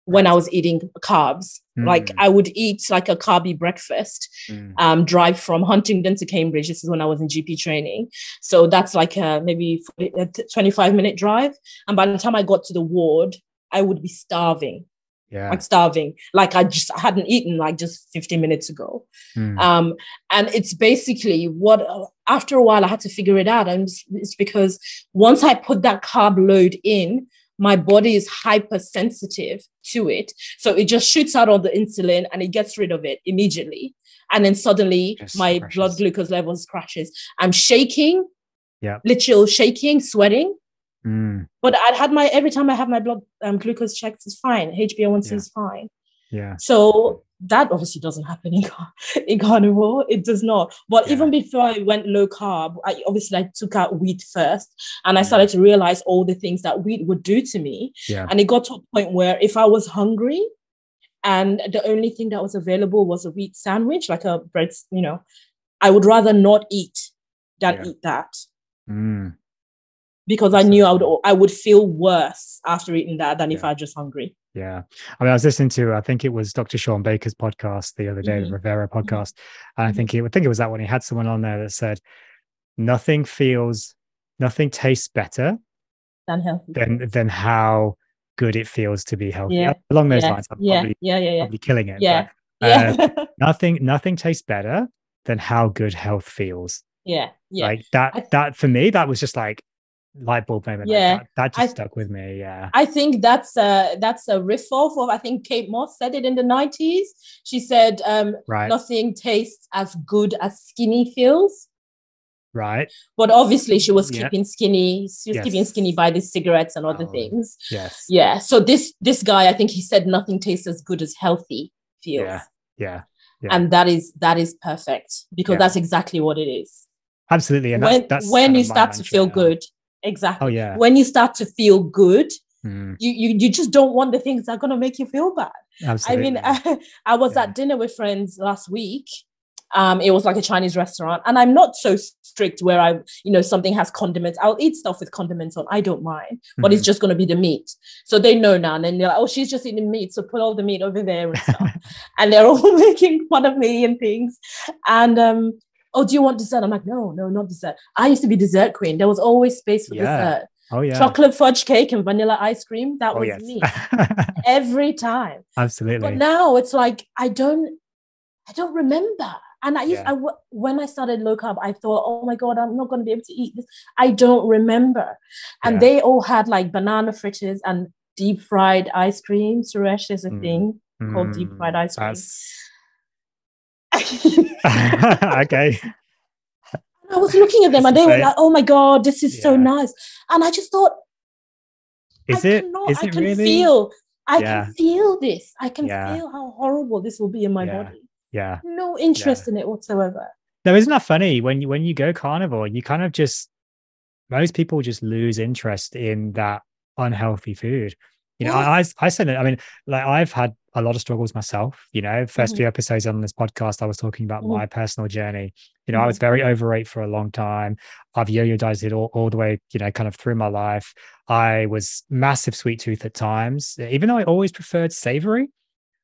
[SPEAKER 2] when I was eating carbs. Like
[SPEAKER 1] Mm.
[SPEAKER 2] I would eat like a carby breakfast,
[SPEAKER 1] mm,
[SPEAKER 2] um, drive from Huntingdon to Cambridge. This is when I was in GP training. So that's like a maybe 40, a t- 25 minute drive. And by the time I got to the ward, I would be starving,
[SPEAKER 1] yeah.
[SPEAKER 2] like starving. Like I just hadn't eaten like just 15 minutes ago.
[SPEAKER 1] mm,
[SPEAKER 2] Um, and it's basically what after a while I had to figure it out. And it's, it's because once I put that carb load in, my body is hypersensitive to it. So it just shoots out all the insulin and it gets rid of it immediately. And then suddenly
[SPEAKER 1] Just
[SPEAKER 2] my
[SPEAKER 1] crashes.
[SPEAKER 2] blood glucose levels crashes. I'm shaking,
[SPEAKER 1] Yeah.
[SPEAKER 2] literal shaking, sweating.
[SPEAKER 1] Mm,
[SPEAKER 2] But I'd had my every time I have my blood um, glucose checked, is fine. HbA1c
[SPEAKER 1] Yeah.
[SPEAKER 2] is fine.
[SPEAKER 1] yeah.
[SPEAKER 2] So that obviously doesn't happen in, car- in carnivore. It does not. But
[SPEAKER 1] Yeah.
[SPEAKER 2] even before I went low carb, I obviously I took out wheat first, and I
[SPEAKER 1] Mhm.
[SPEAKER 2] started to realize all the things that wheat would do to me.
[SPEAKER 1] Yeah.
[SPEAKER 2] And it got to a point where if I was hungry, and the only thing that was available was a wheat sandwich, like a bread, you know, I would rather not eat than
[SPEAKER 1] Yeah.
[SPEAKER 2] eat that.
[SPEAKER 1] Mm.
[SPEAKER 2] Because I knew I would I would feel worse after eating that than yeah. if I was just hungry.
[SPEAKER 1] Yeah. I mean, I was listening to, I think it was Dr. Shawn Baker's podcast the other day, mm-hmm. the Revero mm-hmm. podcast. Mm-hmm. And I think it, I think it was that one. He had someone on there that said, nothing feels, nothing tastes better
[SPEAKER 2] than healthy
[SPEAKER 1] than, than how good it feels to be healthy.
[SPEAKER 2] Yeah.
[SPEAKER 1] Along those
[SPEAKER 2] yeah.
[SPEAKER 1] lines, I'm
[SPEAKER 2] yeah.
[SPEAKER 1] Probably,
[SPEAKER 2] yeah. Yeah. Yeah.
[SPEAKER 1] Probably killing it.
[SPEAKER 2] Yeah.
[SPEAKER 1] But, uh, yeah. nothing, nothing tastes better than how good health feels.
[SPEAKER 2] Yeah. Yeah.
[SPEAKER 1] Like that, that for me, that was just like, light bulb moment.
[SPEAKER 2] Yeah,
[SPEAKER 1] like that, that, just I, stuck with me. Yeah,
[SPEAKER 2] I think that's a that's a riff off of. I think Kate Moss said it in the nineties. She said, um,
[SPEAKER 1] "Right,
[SPEAKER 2] nothing tastes as good as skinny feels."
[SPEAKER 1] Right,
[SPEAKER 2] but obviously she was keeping skinny. She was yes. keeping skinny by the cigarettes and other oh, things.
[SPEAKER 1] Yes,
[SPEAKER 2] yeah. So this this guy, I think he said nothing tastes as good as healthy feels.
[SPEAKER 1] Yeah, yeah. yeah.
[SPEAKER 2] And that is that is perfect because yeah. that's exactly what it is.
[SPEAKER 1] Absolutely, and
[SPEAKER 2] when
[SPEAKER 1] that's, that's
[SPEAKER 2] when you start to feel now. good, Exactly.
[SPEAKER 1] Oh yeah.
[SPEAKER 2] When you start to feel good,
[SPEAKER 1] mm.
[SPEAKER 2] you, you you just don't want the things that are gonna make you feel bad.
[SPEAKER 1] Absolutely.
[SPEAKER 2] I mean, I, I was yeah. at dinner with friends last week. Um, it was like a Chinese restaurant, and I'm not so strict where I, you know, something has condiments. I'll eat stuff with condiments on. I don't mind, but mm-hmm. it's just going to be the meat. So they know now, and then they're like, "Oh, she's just eating meat, so put all the meat over there and stuff." and they're all making fun of me and things. And um, oh, do you want dessert? I'm like, no, no, not dessert. I used to be dessert queen. There was always space for yeah. dessert.
[SPEAKER 1] Oh yeah.
[SPEAKER 2] Chocolate fudge cake and vanilla ice cream. That oh, was yes. me. Every time.
[SPEAKER 1] Absolutely.
[SPEAKER 2] But now it's like I don't I don't remember. And I used yeah. I when I started low carb, I thought, oh my god, I'm not going to be able to eat this. I don't remember. And yeah. they all had like banana fritters and deep fried ice cream. Suresh is a mm. thing mm. called deep fried mm. ice cream. That's
[SPEAKER 1] okay.
[SPEAKER 2] I was looking at them and they were like, oh my God, this is yeah. so nice. And I just thought,
[SPEAKER 1] is I it? Cannot, is
[SPEAKER 2] I can
[SPEAKER 1] really?
[SPEAKER 2] feel, I
[SPEAKER 1] yeah.
[SPEAKER 2] can feel this. I can
[SPEAKER 1] yeah.
[SPEAKER 2] feel how horrible this will be in my body.
[SPEAKER 1] Yeah.
[SPEAKER 2] No interest in it whatsoever.
[SPEAKER 1] No, isn't that funny? When you when you go carnivore, you kind of just most people just lose interest in that unhealthy food. You know, I, I I said it. I mean, like I've had a lot of struggles myself. You know, 1st mm-hmm. few episodes on this podcast, I was talking about mm-hmm. my personal journey. You know, mm-hmm. I was very overweight for a long time. I've yo-yo dieted all, all the way, you know, kind of through my life. I was massive sweet tooth at times, even though I always preferred savory.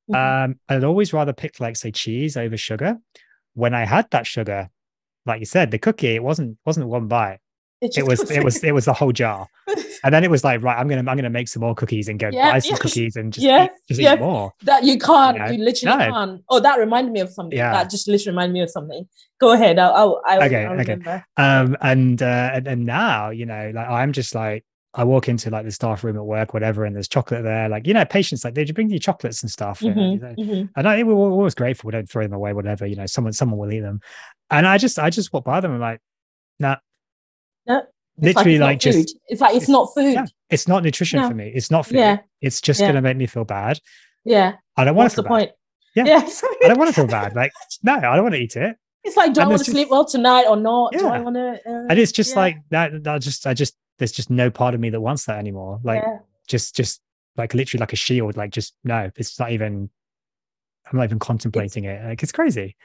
[SPEAKER 1] Mm-hmm. Um, I'd always rather pick like say cheese over sugar. When I had that sugar, like you said, the cookie, it wasn't wasn't one bite. It, it was it was it was the whole jar. and then it was like, right, I'm gonna I'm gonna make some more cookies and go yeah, buy some cookies and just, eat, just eat more.
[SPEAKER 2] That you can't, you, know? you literally no. can't. Oh, that reminded me of something. Yeah. That just literally reminded me of something. Go ahead. I'll, I'll, I'll
[SPEAKER 1] okay, I'll okay. Um, and uh, and, and now you know, like I'm just like I walk into like the staff room at work, whatever, and there's chocolate there. Like, you know, patients like they just bring you chocolates and stuff.
[SPEAKER 2] Mm-hmm,
[SPEAKER 1] and,
[SPEAKER 2] you know, mm-hmm.
[SPEAKER 1] and I, we're always grateful. We don't throw them away, whatever. You know, someone someone will eat them. And I just I just walk by them and like, nah.
[SPEAKER 2] No,
[SPEAKER 1] literally like,
[SPEAKER 2] like
[SPEAKER 1] just
[SPEAKER 2] it's like it's, it's not food. Yeah,
[SPEAKER 1] it's not nutrition no. for me. It's not food
[SPEAKER 2] yeah.
[SPEAKER 1] it's just
[SPEAKER 2] yeah.
[SPEAKER 1] gonna make me feel bad.
[SPEAKER 2] Yeah.
[SPEAKER 1] I don't want to
[SPEAKER 2] the point?
[SPEAKER 1] yeah, yeah. i don't want to feel bad. Like no i don't want to eat it.
[SPEAKER 2] It's like do and i want to just, sleep well tonight or not? Do i want to
[SPEAKER 1] uh, and it's just like that that just i just there's just no part of me that wants that anymore. Like just just like literally like a shield. Like just no it's not even i'm not even contemplating it's, it. Like it's crazy.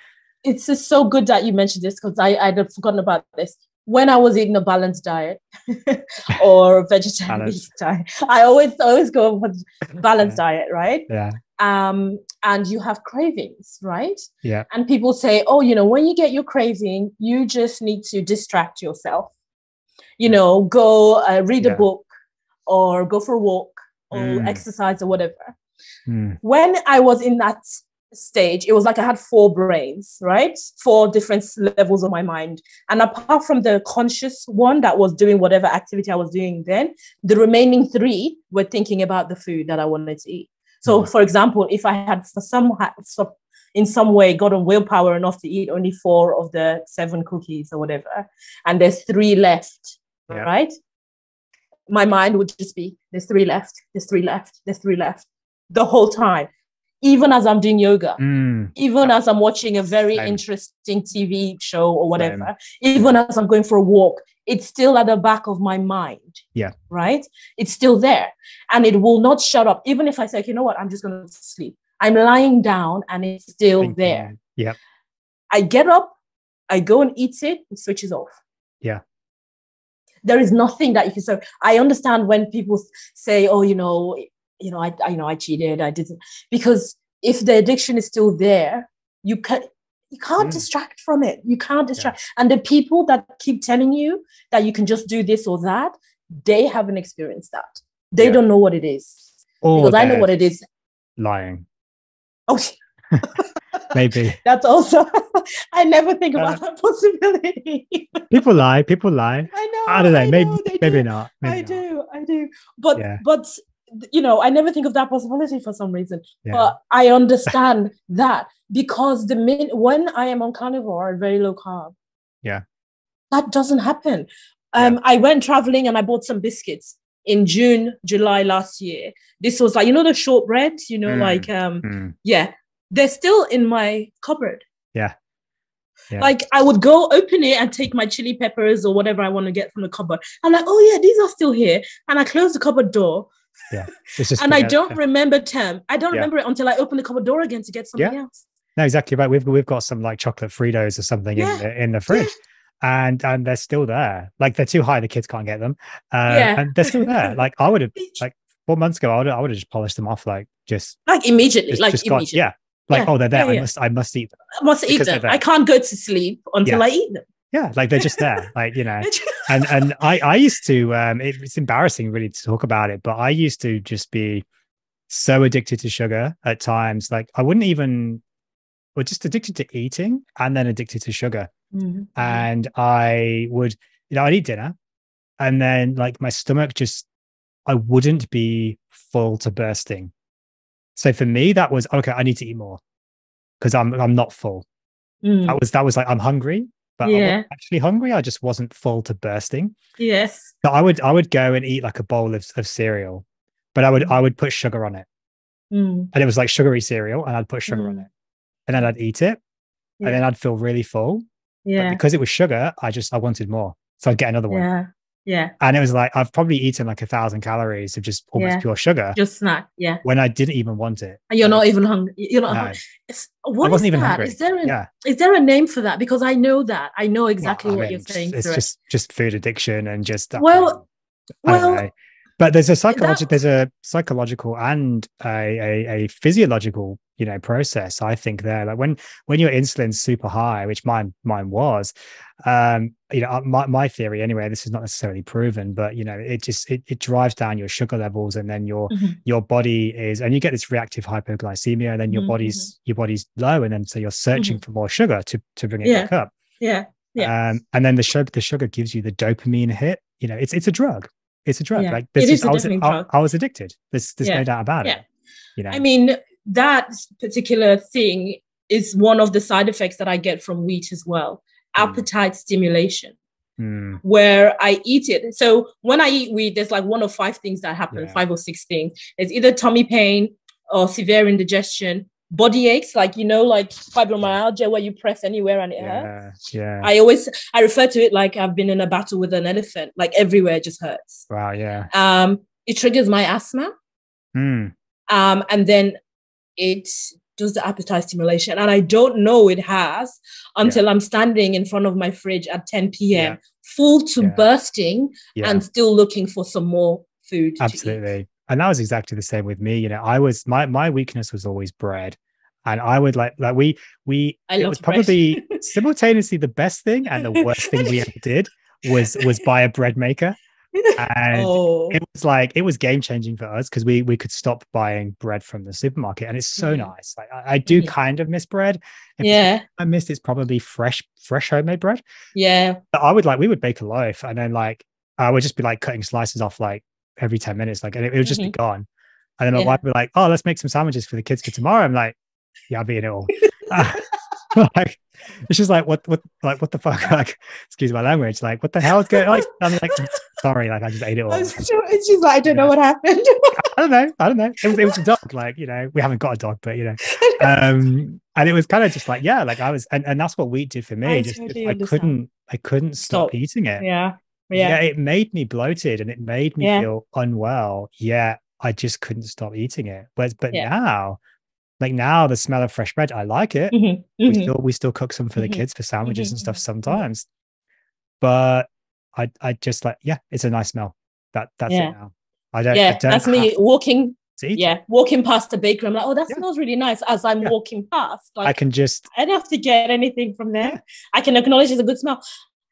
[SPEAKER 2] It's just so good that you mentioned this because I I'd have forgotten about this when I was eating a balanced diet or vegetarian diet, I always always go for balanced
[SPEAKER 1] yeah.
[SPEAKER 2] diet, right?
[SPEAKER 1] Yeah.
[SPEAKER 2] Um, and you have cravings, right?
[SPEAKER 1] Yeah.
[SPEAKER 2] And people say, oh, you know, when you get your craving, you just need to distract yourself. You know, go uh, read yeah. a book or go for a walk or mm. exercise or whatever.
[SPEAKER 1] Mm.
[SPEAKER 2] When I was in that stage, it was like I had four brains, right? Four different levels of my mind. And apart from the conscious one that was doing whatever activity I was doing then, the remaining three were thinking about the food that I wanted to eat. So, mm. for example, if I had for some in some way gotten willpower enough to eat only four of the seven cookies or whatever, and there's three left, yeah. right? My mind would just be there's three left, there's three left, there's three left the whole time even as I'm doing yoga,
[SPEAKER 1] mm.
[SPEAKER 2] even as I'm watching a very Same. interesting TV show or whatever, Same. even as I'm going for a walk, it's still at the back of my mind.
[SPEAKER 1] Yeah.
[SPEAKER 2] Right? It's still there. And it will not shut up. Even if I say, you know what, I'm just going to sleep. I'm lying down and it's still Thinking. there.
[SPEAKER 1] Yeah.
[SPEAKER 2] I get up, I go and eat it, it switches off.
[SPEAKER 1] Yeah.
[SPEAKER 2] there is nothing that you can say. I understand when people say, "Oh, you know, you know, I, I you know, I cheated, I didn't," because if the addiction is still there, you can you can't mm. distract from it. You can't distract. Yeah. And the people that keep telling you that you can just do this or that, they haven't experienced that. They yeah. don't know what it is. Or because I know what it is.
[SPEAKER 1] Lying.
[SPEAKER 2] Oh,
[SPEAKER 1] maybe.
[SPEAKER 2] That's also. I never think about uh, that possibility.
[SPEAKER 1] people lie. People lie.
[SPEAKER 2] I know.
[SPEAKER 1] I don't know.
[SPEAKER 2] I
[SPEAKER 1] maybe.
[SPEAKER 2] Know,
[SPEAKER 1] maybe not. Maybe
[SPEAKER 2] I
[SPEAKER 1] not.
[SPEAKER 2] do. I do. But yeah. but you know, I never think of that possibility for some reason.
[SPEAKER 1] Yeah.
[SPEAKER 2] But I understand that because the min when I am on carnivore or very low carb,
[SPEAKER 1] yeah,
[SPEAKER 2] that doesn't happen. Um, yeah. I went traveling and I bought some biscuits in June, July last year. This was like you know the shortbread, you know, mm. like um, mm. yeah, they're still in my cupboard.
[SPEAKER 1] Yeah.
[SPEAKER 2] Yeah. Like I would go open it and take my chili peppers or whatever I want to get from the cupboard. I'm like, oh yeah, these are still here. And I close the cupboard door
[SPEAKER 1] yeah.
[SPEAKER 2] and I don't remember Tem. I don't yeah. remember it until I open the cupboard door again to get something yeah. else.
[SPEAKER 1] No, exactly right. We've we've got some like chocolate Fritos or something yeah. in the in the fridge. And and they're still there. Like they're too high, the kids can't get them. Uh, yeah. and they're still there. Like I would have like four months ago, I would I would have just polished them off like just
[SPEAKER 2] like immediately. Just, like just immediately.
[SPEAKER 1] Got, yeah. Like, oh, they're there. I must I must eat them.
[SPEAKER 2] I must eat them. I can't go to sleep until I eat them
[SPEAKER 1] yeah like they're just there like you know. And and i i used to um it, it's embarrassing really to talk about it but i used to just be so addicted to sugar at times like i wouldn't even or just addicted to eating and then addicted to sugar. Mm-hmm. and i would you know i'd eat dinner and then like my stomach just i wouldn't be full to bursting. So for me that was okay i need to eat more because i'm i'm not full. Mm. that was that was like i'm hungry but yeah. I wasn't actually hungry. I just wasn't full to bursting.
[SPEAKER 2] Yes.
[SPEAKER 1] So I would I would go and eat like a bowl of, of cereal, but I would I would put sugar on it.
[SPEAKER 2] Mm.
[SPEAKER 1] And it was like sugary cereal, and I'd put sugar mm. on it. And then I'd eat it, yeah. and then I'd feel really full.
[SPEAKER 2] Yeah.
[SPEAKER 1] But because it was sugar, I just I wanted more. So I'd get another one.
[SPEAKER 2] Yeah. Yeah.
[SPEAKER 1] And it was like I've probably eaten like a thousand calories of just almost yeah. pure sugar.
[SPEAKER 2] Just snack. Yeah.
[SPEAKER 1] When I didn't even want it.
[SPEAKER 2] And you're like, not even hungry. You're not no. hungry. It's, what I wasn't even that? hungry. Is there a yeah. is there a name for that? Because I know that. I know exactly well, I what mean, you're saying.
[SPEAKER 1] It's, just just food addiction and just
[SPEAKER 2] well well
[SPEAKER 1] but there's a psychological there's a psychological and a, a, a physiological you know process i think there like when when your insulin's super high which mine mine was um you know uh, my, my theory anyway this is not necessarily proven but you know it just it, it drives down your sugar levels and then your mm-hmm. your body is and you get this reactive hypoglycemia and then your mm-hmm. body's mm-hmm. your body's low and then so you're searching mm-hmm. for more sugar to to bring it
[SPEAKER 2] yeah.
[SPEAKER 1] back up
[SPEAKER 2] yeah yeah
[SPEAKER 1] um and then the sugar the sugar gives you the dopamine hit you know it's it's a drug it's a drug yeah. like this is, I, was, I, I, was addicted there's there's yeah. no doubt about it you know
[SPEAKER 2] i mean that particular thing is one of the side effects that I get from wheat as well mm. appetite stimulation.
[SPEAKER 1] Mm.
[SPEAKER 2] Where I eat it. So when I eat wheat, there's like one of five things that happen, yeah. five or six things. It's either tummy pain or severe indigestion, body aches, like you know, like fibromyalgia where you press anywhere and it
[SPEAKER 1] yeah,
[SPEAKER 2] hurts.
[SPEAKER 1] Yeah.
[SPEAKER 2] I always I refer to it like I've been in a battle with an elephant, like everywhere just hurts.
[SPEAKER 1] Wow, yeah.
[SPEAKER 2] Um, it triggers my asthma.
[SPEAKER 1] Mm.
[SPEAKER 2] Um, and then it does the appetite stimulation. And I don't know it has until yeah. I'm standing in front of my fridge at 10 p.m., yeah. full to yeah. bursting and still looking for some more food.
[SPEAKER 1] Absolutely. And that was exactly the same with me. You know, I was my my weakness was always bread. And I would like like we we
[SPEAKER 2] I
[SPEAKER 1] it was probably simultaneously the best thing and the worst thing we ever did was was buy a bread maker and oh. it was like it was game changing for us because we we could stop buying bread from the supermarket and it's so mm. nice like i, I do yeah. kind of miss bread
[SPEAKER 2] if yeah
[SPEAKER 1] i missed it's probably fresh fresh homemade bread
[SPEAKER 2] yeah
[SPEAKER 1] but i would like we would bake a loaf and then like i would just be like cutting slices off like every 10 minutes like and it, it would just mm-hmm. be gone and then my yeah. wife would be like oh let's make some sandwiches for the kids for tomorrow i'm like yeah i'll be in it all like it's just like what what like what the fuck? Like excuse my language. Like what the hell is going on like, i'm like sorry like i just ate it all.
[SPEAKER 2] It's just like i don't yeah. know what happened.
[SPEAKER 1] I don't know i don't know. It was, it was a dog like you know we haven't got a dog but you know. Um and it was kind of just like yeah like i was and, and that's what wheat did for me. I just totally i couldn't i couldn't stop, stop, eating it.
[SPEAKER 2] Yeah yeah. yeah.
[SPEAKER 1] it made me bloated and it made me yeah. feel unwell yeah i just couldn't stop eating it. But but now like now the smell of fresh bread i like it
[SPEAKER 2] mm-hmm, mm-hmm.
[SPEAKER 1] we still we still cook some for the mm-hmm, kids for sandwiches and stuff mm-hmm, mm-hmm. sometimes but I I just like yeah, it's a nice smell. That that's
[SPEAKER 2] Yeah.
[SPEAKER 1] it now. I don't.
[SPEAKER 2] yeah,
[SPEAKER 1] I don't
[SPEAKER 2] that's me walking.
[SPEAKER 1] to eat it.
[SPEAKER 2] Yeah, walking past the bakery. I'm like, oh, that
[SPEAKER 1] Yeah.
[SPEAKER 2] smells really nice. As I'm
[SPEAKER 1] Yeah.
[SPEAKER 2] walking past, like
[SPEAKER 1] I can just
[SPEAKER 2] I don't have to get anything from there. I can acknowledge it's a good smell.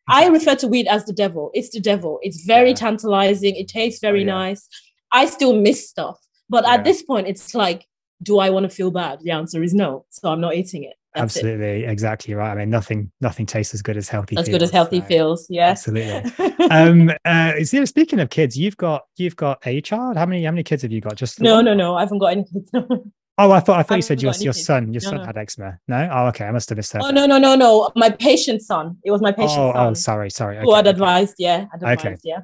[SPEAKER 2] I refer to weed as the devil. It's the devil. It's very
[SPEAKER 1] Yeah.
[SPEAKER 2] tantalizing. It tastes very
[SPEAKER 1] Oh, yeah.
[SPEAKER 2] nice. I still miss stuff. But
[SPEAKER 1] Yeah.
[SPEAKER 2] at this point, it's like, do I want to feel bad? The answer is no. So I'm not eating it. That's it.
[SPEAKER 1] absolutely exactly right. I mean, nothing nothing tastes as good as healthy.
[SPEAKER 2] As good as healthy
[SPEAKER 1] so-
[SPEAKER 2] feels. Yes.
[SPEAKER 1] Absolutely. um uh so speaking of kids you've got you've got a child how many how many kids have you got just
[SPEAKER 2] no,
[SPEAKER 1] one?
[SPEAKER 2] no, no. I haven't got any kids.
[SPEAKER 1] oh i thought i thought
[SPEAKER 2] I
[SPEAKER 1] you said your, your son your
[SPEAKER 2] No,
[SPEAKER 1] son
[SPEAKER 2] no.
[SPEAKER 1] had eczema no oh okay i must have missed that
[SPEAKER 2] oh, no, no, no, no. My patient's son. It was my patient's
[SPEAKER 1] oh,
[SPEAKER 2] son.
[SPEAKER 1] oh sorry sorry
[SPEAKER 2] Who had
[SPEAKER 1] okay.
[SPEAKER 2] advised, yeah, had
[SPEAKER 1] Okay.
[SPEAKER 2] advised, yeah.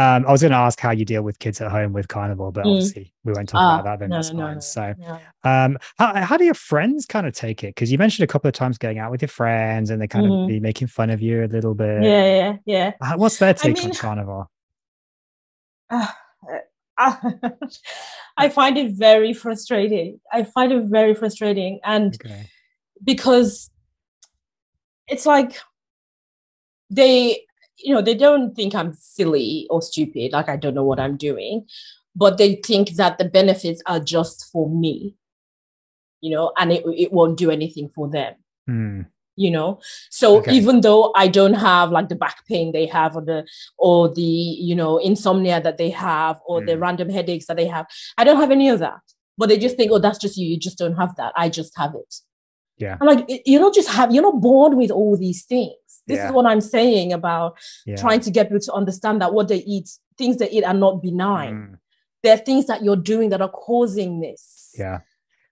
[SPEAKER 1] Um i was going to ask how you deal with kids at home with carnivore, but
[SPEAKER 2] Mm.
[SPEAKER 1] obviously we won't talk
[SPEAKER 2] Ah,
[SPEAKER 1] about that then
[SPEAKER 2] no,
[SPEAKER 1] that's
[SPEAKER 2] no,
[SPEAKER 1] fine
[SPEAKER 2] no,
[SPEAKER 1] so um how, how do your friends kind of take it because you mentioned a couple of times going out with your friends and they kind of
[SPEAKER 2] Mhm.
[SPEAKER 1] be making fun of you a little bit
[SPEAKER 2] Yeah, yeah, yeah.
[SPEAKER 1] What's their take on
[SPEAKER 2] mean-
[SPEAKER 1] carnivore
[SPEAKER 2] Ah, I find it very frustrating. I find it very frustrating. And
[SPEAKER 1] okay
[SPEAKER 2] because it's like they, you know, they don't think I'm silly or stupid, like I don't know what I'm doing, but they think that the benefits are just for me, you know, and it, it won't do anything for them.
[SPEAKER 1] Hmm.
[SPEAKER 2] you know so
[SPEAKER 1] Okay.
[SPEAKER 2] even though i don't have like the back pain they have or the or the you know insomnia that they have or the
[SPEAKER 1] Mm.
[SPEAKER 2] random headaches that they have i don't have any of that but they just think oh that's just you you just don't have that i just have it
[SPEAKER 1] Yeah.
[SPEAKER 2] i'm like you're not just have you're not born with all these things this
[SPEAKER 1] Yeah.
[SPEAKER 2] is what i'm saying about
[SPEAKER 1] yeah
[SPEAKER 2] trying to get people to understand that what they eat things they eat are not benign
[SPEAKER 1] Hmm.
[SPEAKER 2] there are things that you're doing that are causing this
[SPEAKER 1] yeah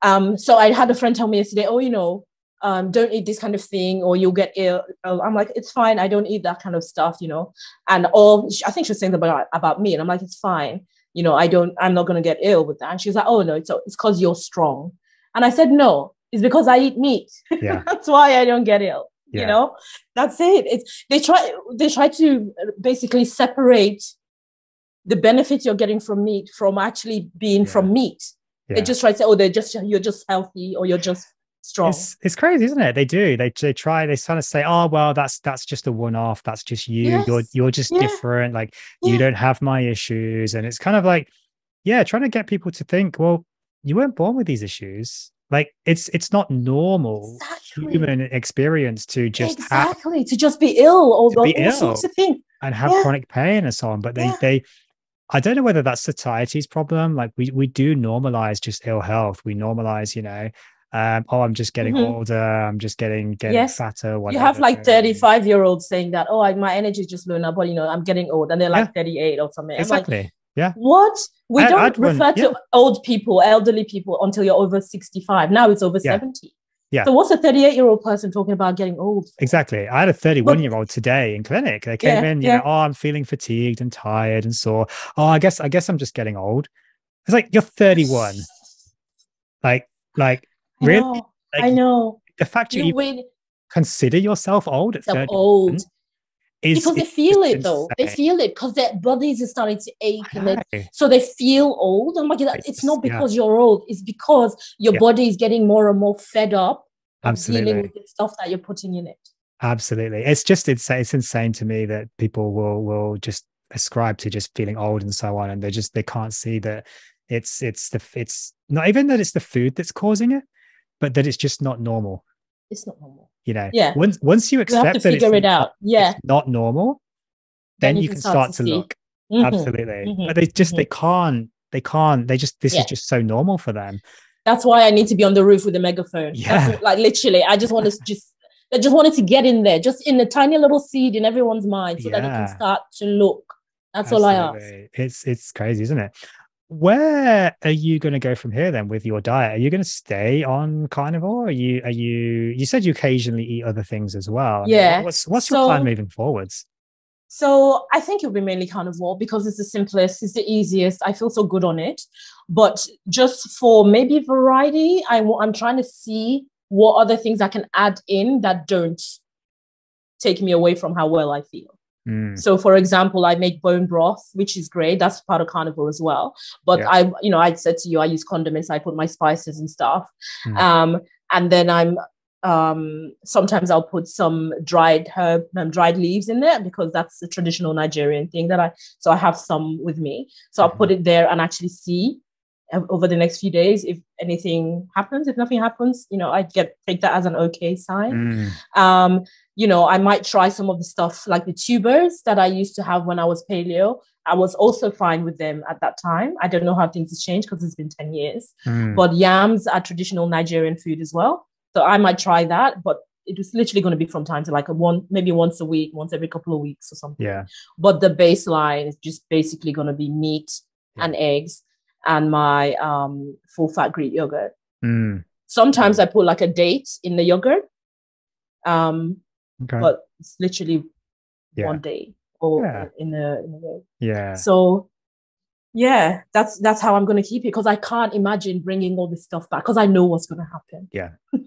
[SPEAKER 2] um, so I had a friend tell me yesterday, oh, you know, um, don't eat this kind of thing or you'll get ill. I'm like, it's fine. I don't eat that kind of stuff, you know. And all I think she was saying about about me, and I'm like, it's fine. You know, I don't. I'm not going to get ill with that. And she was like, oh no, it's it's because you're strong. And I said, no, it's because I eat meat.
[SPEAKER 1] yeah
[SPEAKER 2] That's why I don't get ill.
[SPEAKER 1] Yeah.
[SPEAKER 2] You know, that's it. It's they try they try to basically separate the benefits you're getting from meat from actually being
[SPEAKER 1] Yeah.
[SPEAKER 2] from meat
[SPEAKER 1] yeah
[SPEAKER 2] they just try to say, oh, they're just you're just healthy or you're just strong.
[SPEAKER 1] It's it's crazy, isn't it? They do. They they try. They kind of say, "Oh well, that's that's just a one off. That's just you. You're you're just different. Like you don't have my issues." And it's kind of like, yeah, trying to get people to think, well, you weren't born with these issues. Like it's it's not normal
[SPEAKER 2] Exactly.
[SPEAKER 1] human experience to just have
[SPEAKER 2] exactly to just be ill or
[SPEAKER 1] To be
[SPEAKER 2] all sorts
[SPEAKER 1] ill.
[SPEAKER 2] of things.
[SPEAKER 1] and have
[SPEAKER 2] Yeah.
[SPEAKER 1] chronic pain and so on. But they
[SPEAKER 2] Yeah.
[SPEAKER 1] they I don't know whether that's society's problem. Like we we do normalize just ill health. We normalize, you know, um, oh, I'm just getting
[SPEAKER 2] Mhm.
[SPEAKER 1] older. I'm just getting getting
[SPEAKER 2] Yes.
[SPEAKER 1] fatter. Whatever.
[SPEAKER 2] You have like 35 year olds saying that, oh, I, my energy is just low now, but you know, I'm getting old, and they're like 38 or something. I'm like,
[SPEAKER 1] Exactly. Yeah.
[SPEAKER 2] what? We
[SPEAKER 1] I-
[SPEAKER 2] don't
[SPEAKER 1] I'd run-
[SPEAKER 2] refer to old people, elderly people until you're over 65. Now it's over
[SPEAKER 1] Yeah.
[SPEAKER 2] 70.
[SPEAKER 1] Yeah.
[SPEAKER 2] So what's a 38 year old person talking about getting old? for?
[SPEAKER 1] Exactly. I had a 31 year old today in clinic. They came
[SPEAKER 2] Yeah,
[SPEAKER 1] in, you
[SPEAKER 2] yeah.
[SPEAKER 1] know, oh, I'm feeling fatigued and tired and sore. Oh, I guess I guess I'm just getting old. It's like you're 31. Like, like
[SPEAKER 2] I
[SPEAKER 1] really?
[SPEAKER 2] know.
[SPEAKER 1] Like,
[SPEAKER 2] I know.
[SPEAKER 1] the fact you
[SPEAKER 2] You
[SPEAKER 1] even
[SPEAKER 2] win
[SPEAKER 1] consider yourself old at
[SPEAKER 2] yourself
[SPEAKER 1] 31
[SPEAKER 2] old. Because they feel it though. They feel it because their bodies are starting to ache and they, so they feel old. I'm like, that- it's not
[SPEAKER 1] Yeah.
[SPEAKER 2] because you're old, it's because your
[SPEAKER 1] Yeah.
[SPEAKER 2] body is getting more and more fed up of dealing
[SPEAKER 1] Absolutely.
[SPEAKER 2] with the stuff that you're putting in it.
[SPEAKER 1] Absolutely. It's just it's it's insane to me that people will will just ascribe to just feeling old and so on and they just they can't see that it's it's the it's not even that it's the food that's causing it but that it's just not normal
[SPEAKER 2] It's not normal.
[SPEAKER 1] You know
[SPEAKER 2] Yeah.
[SPEAKER 1] once once you
[SPEAKER 2] You
[SPEAKER 1] accept
[SPEAKER 2] to
[SPEAKER 1] that it's
[SPEAKER 2] it
[SPEAKER 1] not-
[SPEAKER 2] out. Yeah.
[SPEAKER 1] not normal then, you, can start, to,
[SPEAKER 2] see.
[SPEAKER 1] look
[SPEAKER 2] Mhm.
[SPEAKER 1] absolutely
[SPEAKER 2] mhm,
[SPEAKER 1] but they just they can't they can't they just this
[SPEAKER 2] Yeah.
[SPEAKER 1] is just so normal for them
[SPEAKER 2] That's why I need to be on the roof with a megaphone.
[SPEAKER 1] Yeah.
[SPEAKER 2] what- like literally, I just want to just I just wanted to get in there, just in a tiny little seed in everyone's mind so that they can start to look. That's all I ask.
[SPEAKER 1] It's it's crazy, isn't it? Where are you going to go from here then with your diet? Are you going to stay on carnivore? Are you are you you said you occasionally eat other things as well. I mean,
[SPEAKER 2] Yeah.
[SPEAKER 1] what's what's your plan moving forwards?
[SPEAKER 2] So I think it'll be mainly carnivore because it's the simplest, it's the easiest. I feel so good on it. But just for maybe variety, I wa- I'm trying to see what other things I can add in that don't take me away from how well I feel.
[SPEAKER 1] Mm,
[SPEAKER 2] So, for example, I make bone broth, which is great. That's part of carnivore as well. But
[SPEAKER 1] Yeah.
[SPEAKER 2] I, you know, I said to you, I use condiments. I put my spices and stuff.
[SPEAKER 1] Mm.
[SPEAKER 2] Um, and then I'm um, sometimes I'll put some dried herb, um, dried leaves in there because that's the traditional Nigerian thing that I. So I have some with me. So I'll put mm-hmm. it there and actually see over the next few days if anything happens. If nothing happens, you know, I get take that as an okay sign. Mm. Um, you know, I might try some of the stuff like the tubers that I used to have when I was paleo. I was also fine with them at that time. I don't know how things have changed because it's been 10 years. Mm. But yams are traditional Nigerian food as well. So I might try that, but it was literally going to be from time to like a one, maybe once a week, once every couple of weeks or something.
[SPEAKER 1] Yeah.
[SPEAKER 2] But the baseline is just basically going to be meat yeah. and eggs and my um, full fat Greek yogurt. Mm. Sometimes I put like a date in the yogurt. Um, okay. but it's literally yeah. one day or yeah. in a in a way.
[SPEAKER 1] Yeah.
[SPEAKER 2] So yeah, that's that's how I'm going to keep it because I can't imagine bringing all this stuff back because I know what's going to happen.
[SPEAKER 1] Yeah,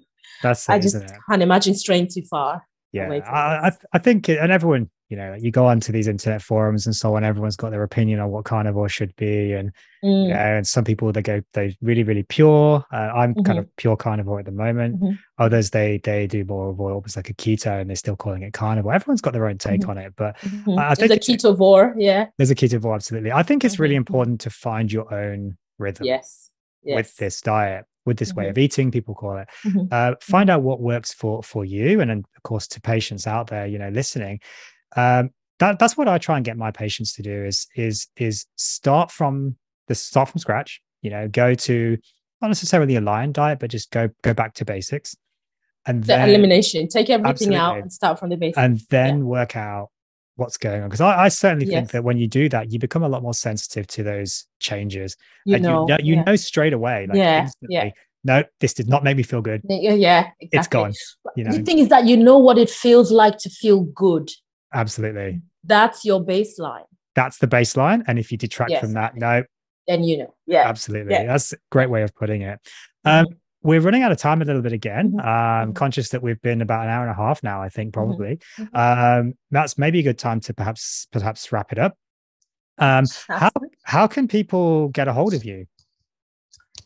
[SPEAKER 1] that's
[SPEAKER 2] it, I just can't imagine straying too far.
[SPEAKER 1] Yeah, I, I, I think it, and everyone you know you go onto these internet forums and so on everyone's got their opinion on what carnivore should be and mm. yeah, and some people they go they really really pure uh, i'm mm-hmm. kind of pure carnivore at the moment mm-hmm. others they they do more of almost like a keto and they're still calling it carnivore everyone's got their own take mm-hmm. on it but
[SPEAKER 2] mm-hmm. I, I think there's a ketovore yeah
[SPEAKER 1] there's a keto ketovore absolutely i think it's really mm-hmm. important to find your own rhythm
[SPEAKER 2] yes, yes.
[SPEAKER 1] with this diet with this way of eating people call it uh, find out what works for for you and, and of course to patients out there you know listening um, that that's what I try and get my patients to do is is is start from the start from scratch. You know, go to not necessarily a lion diet, but just go go back to basics, and
[SPEAKER 2] the
[SPEAKER 1] then
[SPEAKER 2] elimination. Take everything out and start from the basics,
[SPEAKER 1] and then yeah. work out what's going on. Because I, I, certainly yes. think that when you do that, you become a lot more sensitive to those changes.
[SPEAKER 2] You and know,
[SPEAKER 1] you, you yeah. know straight away, like
[SPEAKER 2] yeah, yeah.
[SPEAKER 1] No, this did not make me feel good.
[SPEAKER 2] Yeah, yeah,
[SPEAKER 1] exactly. it's gone. You know?
[SPEAKER 2] The thing is that you know what it feels like to feel good.
[SPEAKER 1] Absolutely.
[SPEAKER 2] That's your baseline.
[SPEAKER 1] That's the baseline. And if you detract yes. from that, no.
[SPEAKER 2] Then you know. Yeah.
[SPEAKER 1] Absolutely. Yeah. That's a great way of putting it. Um, mm-hmm. We're running out of time a little bit again. Mm-hmm. Um, mm-hmm. conscious that we've been about an hour and a half now, I think mm-hmm. probably. Mm-hmm. Um, that's maybe a good time to perhaps perhaps wrap it up. Um, how how can people get a hold of you?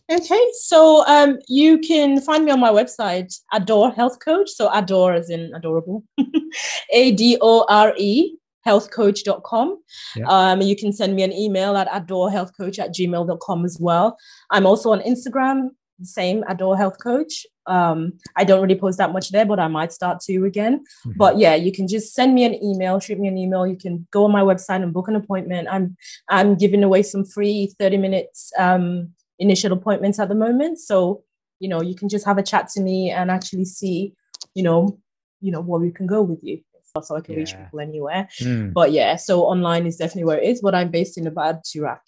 [SPEAKER 2] Okay, so um, you can find me on my website, Adore Health Coach. So Adore as in adorable, A D O R E healthcoach.com. Yeah. Um, you can send me an email at adorehealthcoach at gmail.com as well. I'm also on Instagram, same Adore Health Coach. Um, I don't really post that much there, but I might start to again. Mm-hmm. But yeah, you can just send me an email, shoot me an email. You can go on my website and book an appointment. I'm I'm giving away some free 30 minutes um, initial appointments at the moment. So, you know, you can just have a chat to me and actually see, you know, you know, where we can go with you. So I can yeah. reach people anywhere. Mm. But yeah, so online is definitely where it is. But I'm based in Abad Turak.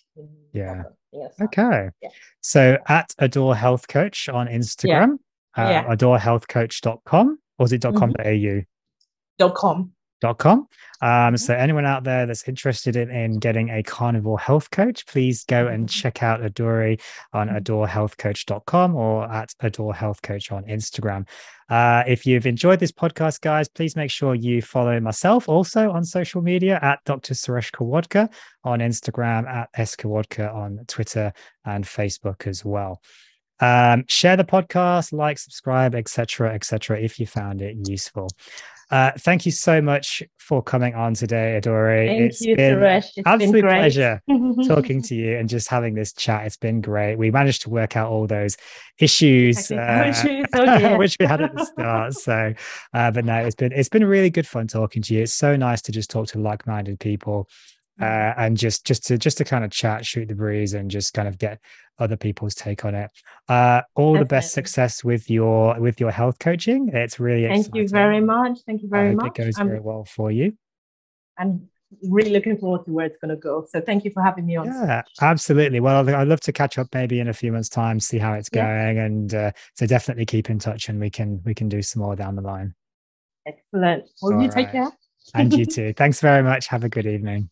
[SPEAKER 1] Yeah. Yes. Okay. Yeah. So at Adore Health Coach on Instagram, yeah. Uh, yeah. adorehealthcoach.com or is it .com.au? Mm-hmm.
[SPEAKER 2] Dot .com.
[SPEAKER 1] Um, mm-hmm. so anyone out there that's interested in, in getting a carnivore health coach, please go and mm-hmm. check out Adaure on mm-hmm. adorehealthcoach.com or at adorehealthcoach on Instagram. Uh, if you've enjoyed this podcast, guys, please make sure you follow myself also on social media at Dr. Suresh Khirwadkar on Instagram, at S Khirwadkar on Twitter and Facebook as well. Um, share the podcast, like, subscribe, etc., etc. if you found it useful. Uh, thank you so much for coming on today, Adaure.
[SPEAKER 2] Thank
[SPEAKER 1] it's
[SPEAKER 2] you,
[SPEAKER 1] been
[SPEAKER 2] Suresh.
[SPEAKER 1] It's absolute been pleasure talking to you and just having this chat. It's been great. We managed to work out all those issues, uh, oh, which we had at the start. So, uh, but no, it's been it's been really good fun talking to you. It's so nice to just talk to like-minded people uh, and just just to just to kind of chat, shoot the breeze, and just kind of get other people's take on it. Uh, all Definitely. the best success with your with your health coaching. It's really
[SPEAKER 2] thank exciting. you very much. Thank you very much.
[SPEAKER 1] It goes very well for you.
[SPEAKER 2] I'm really looking forward to where it's going to go. So thank you for having me on.
[SPEAKER 1] Yeah, absolutely. Well, I'd love to catch up maybe in a few months' time, see how it's yeah. going, and uh, so definitely keep in touch, and we can we can do some more down the line.
[SPEAKER 2] Excellent. Well, all you right. take care.
[SPEAKER 1] and you too. Thanks very much. Have a good evening.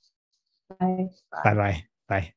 [SPEAKER 2] Bye.
[SPEAKER 1] Bye bye. Bye.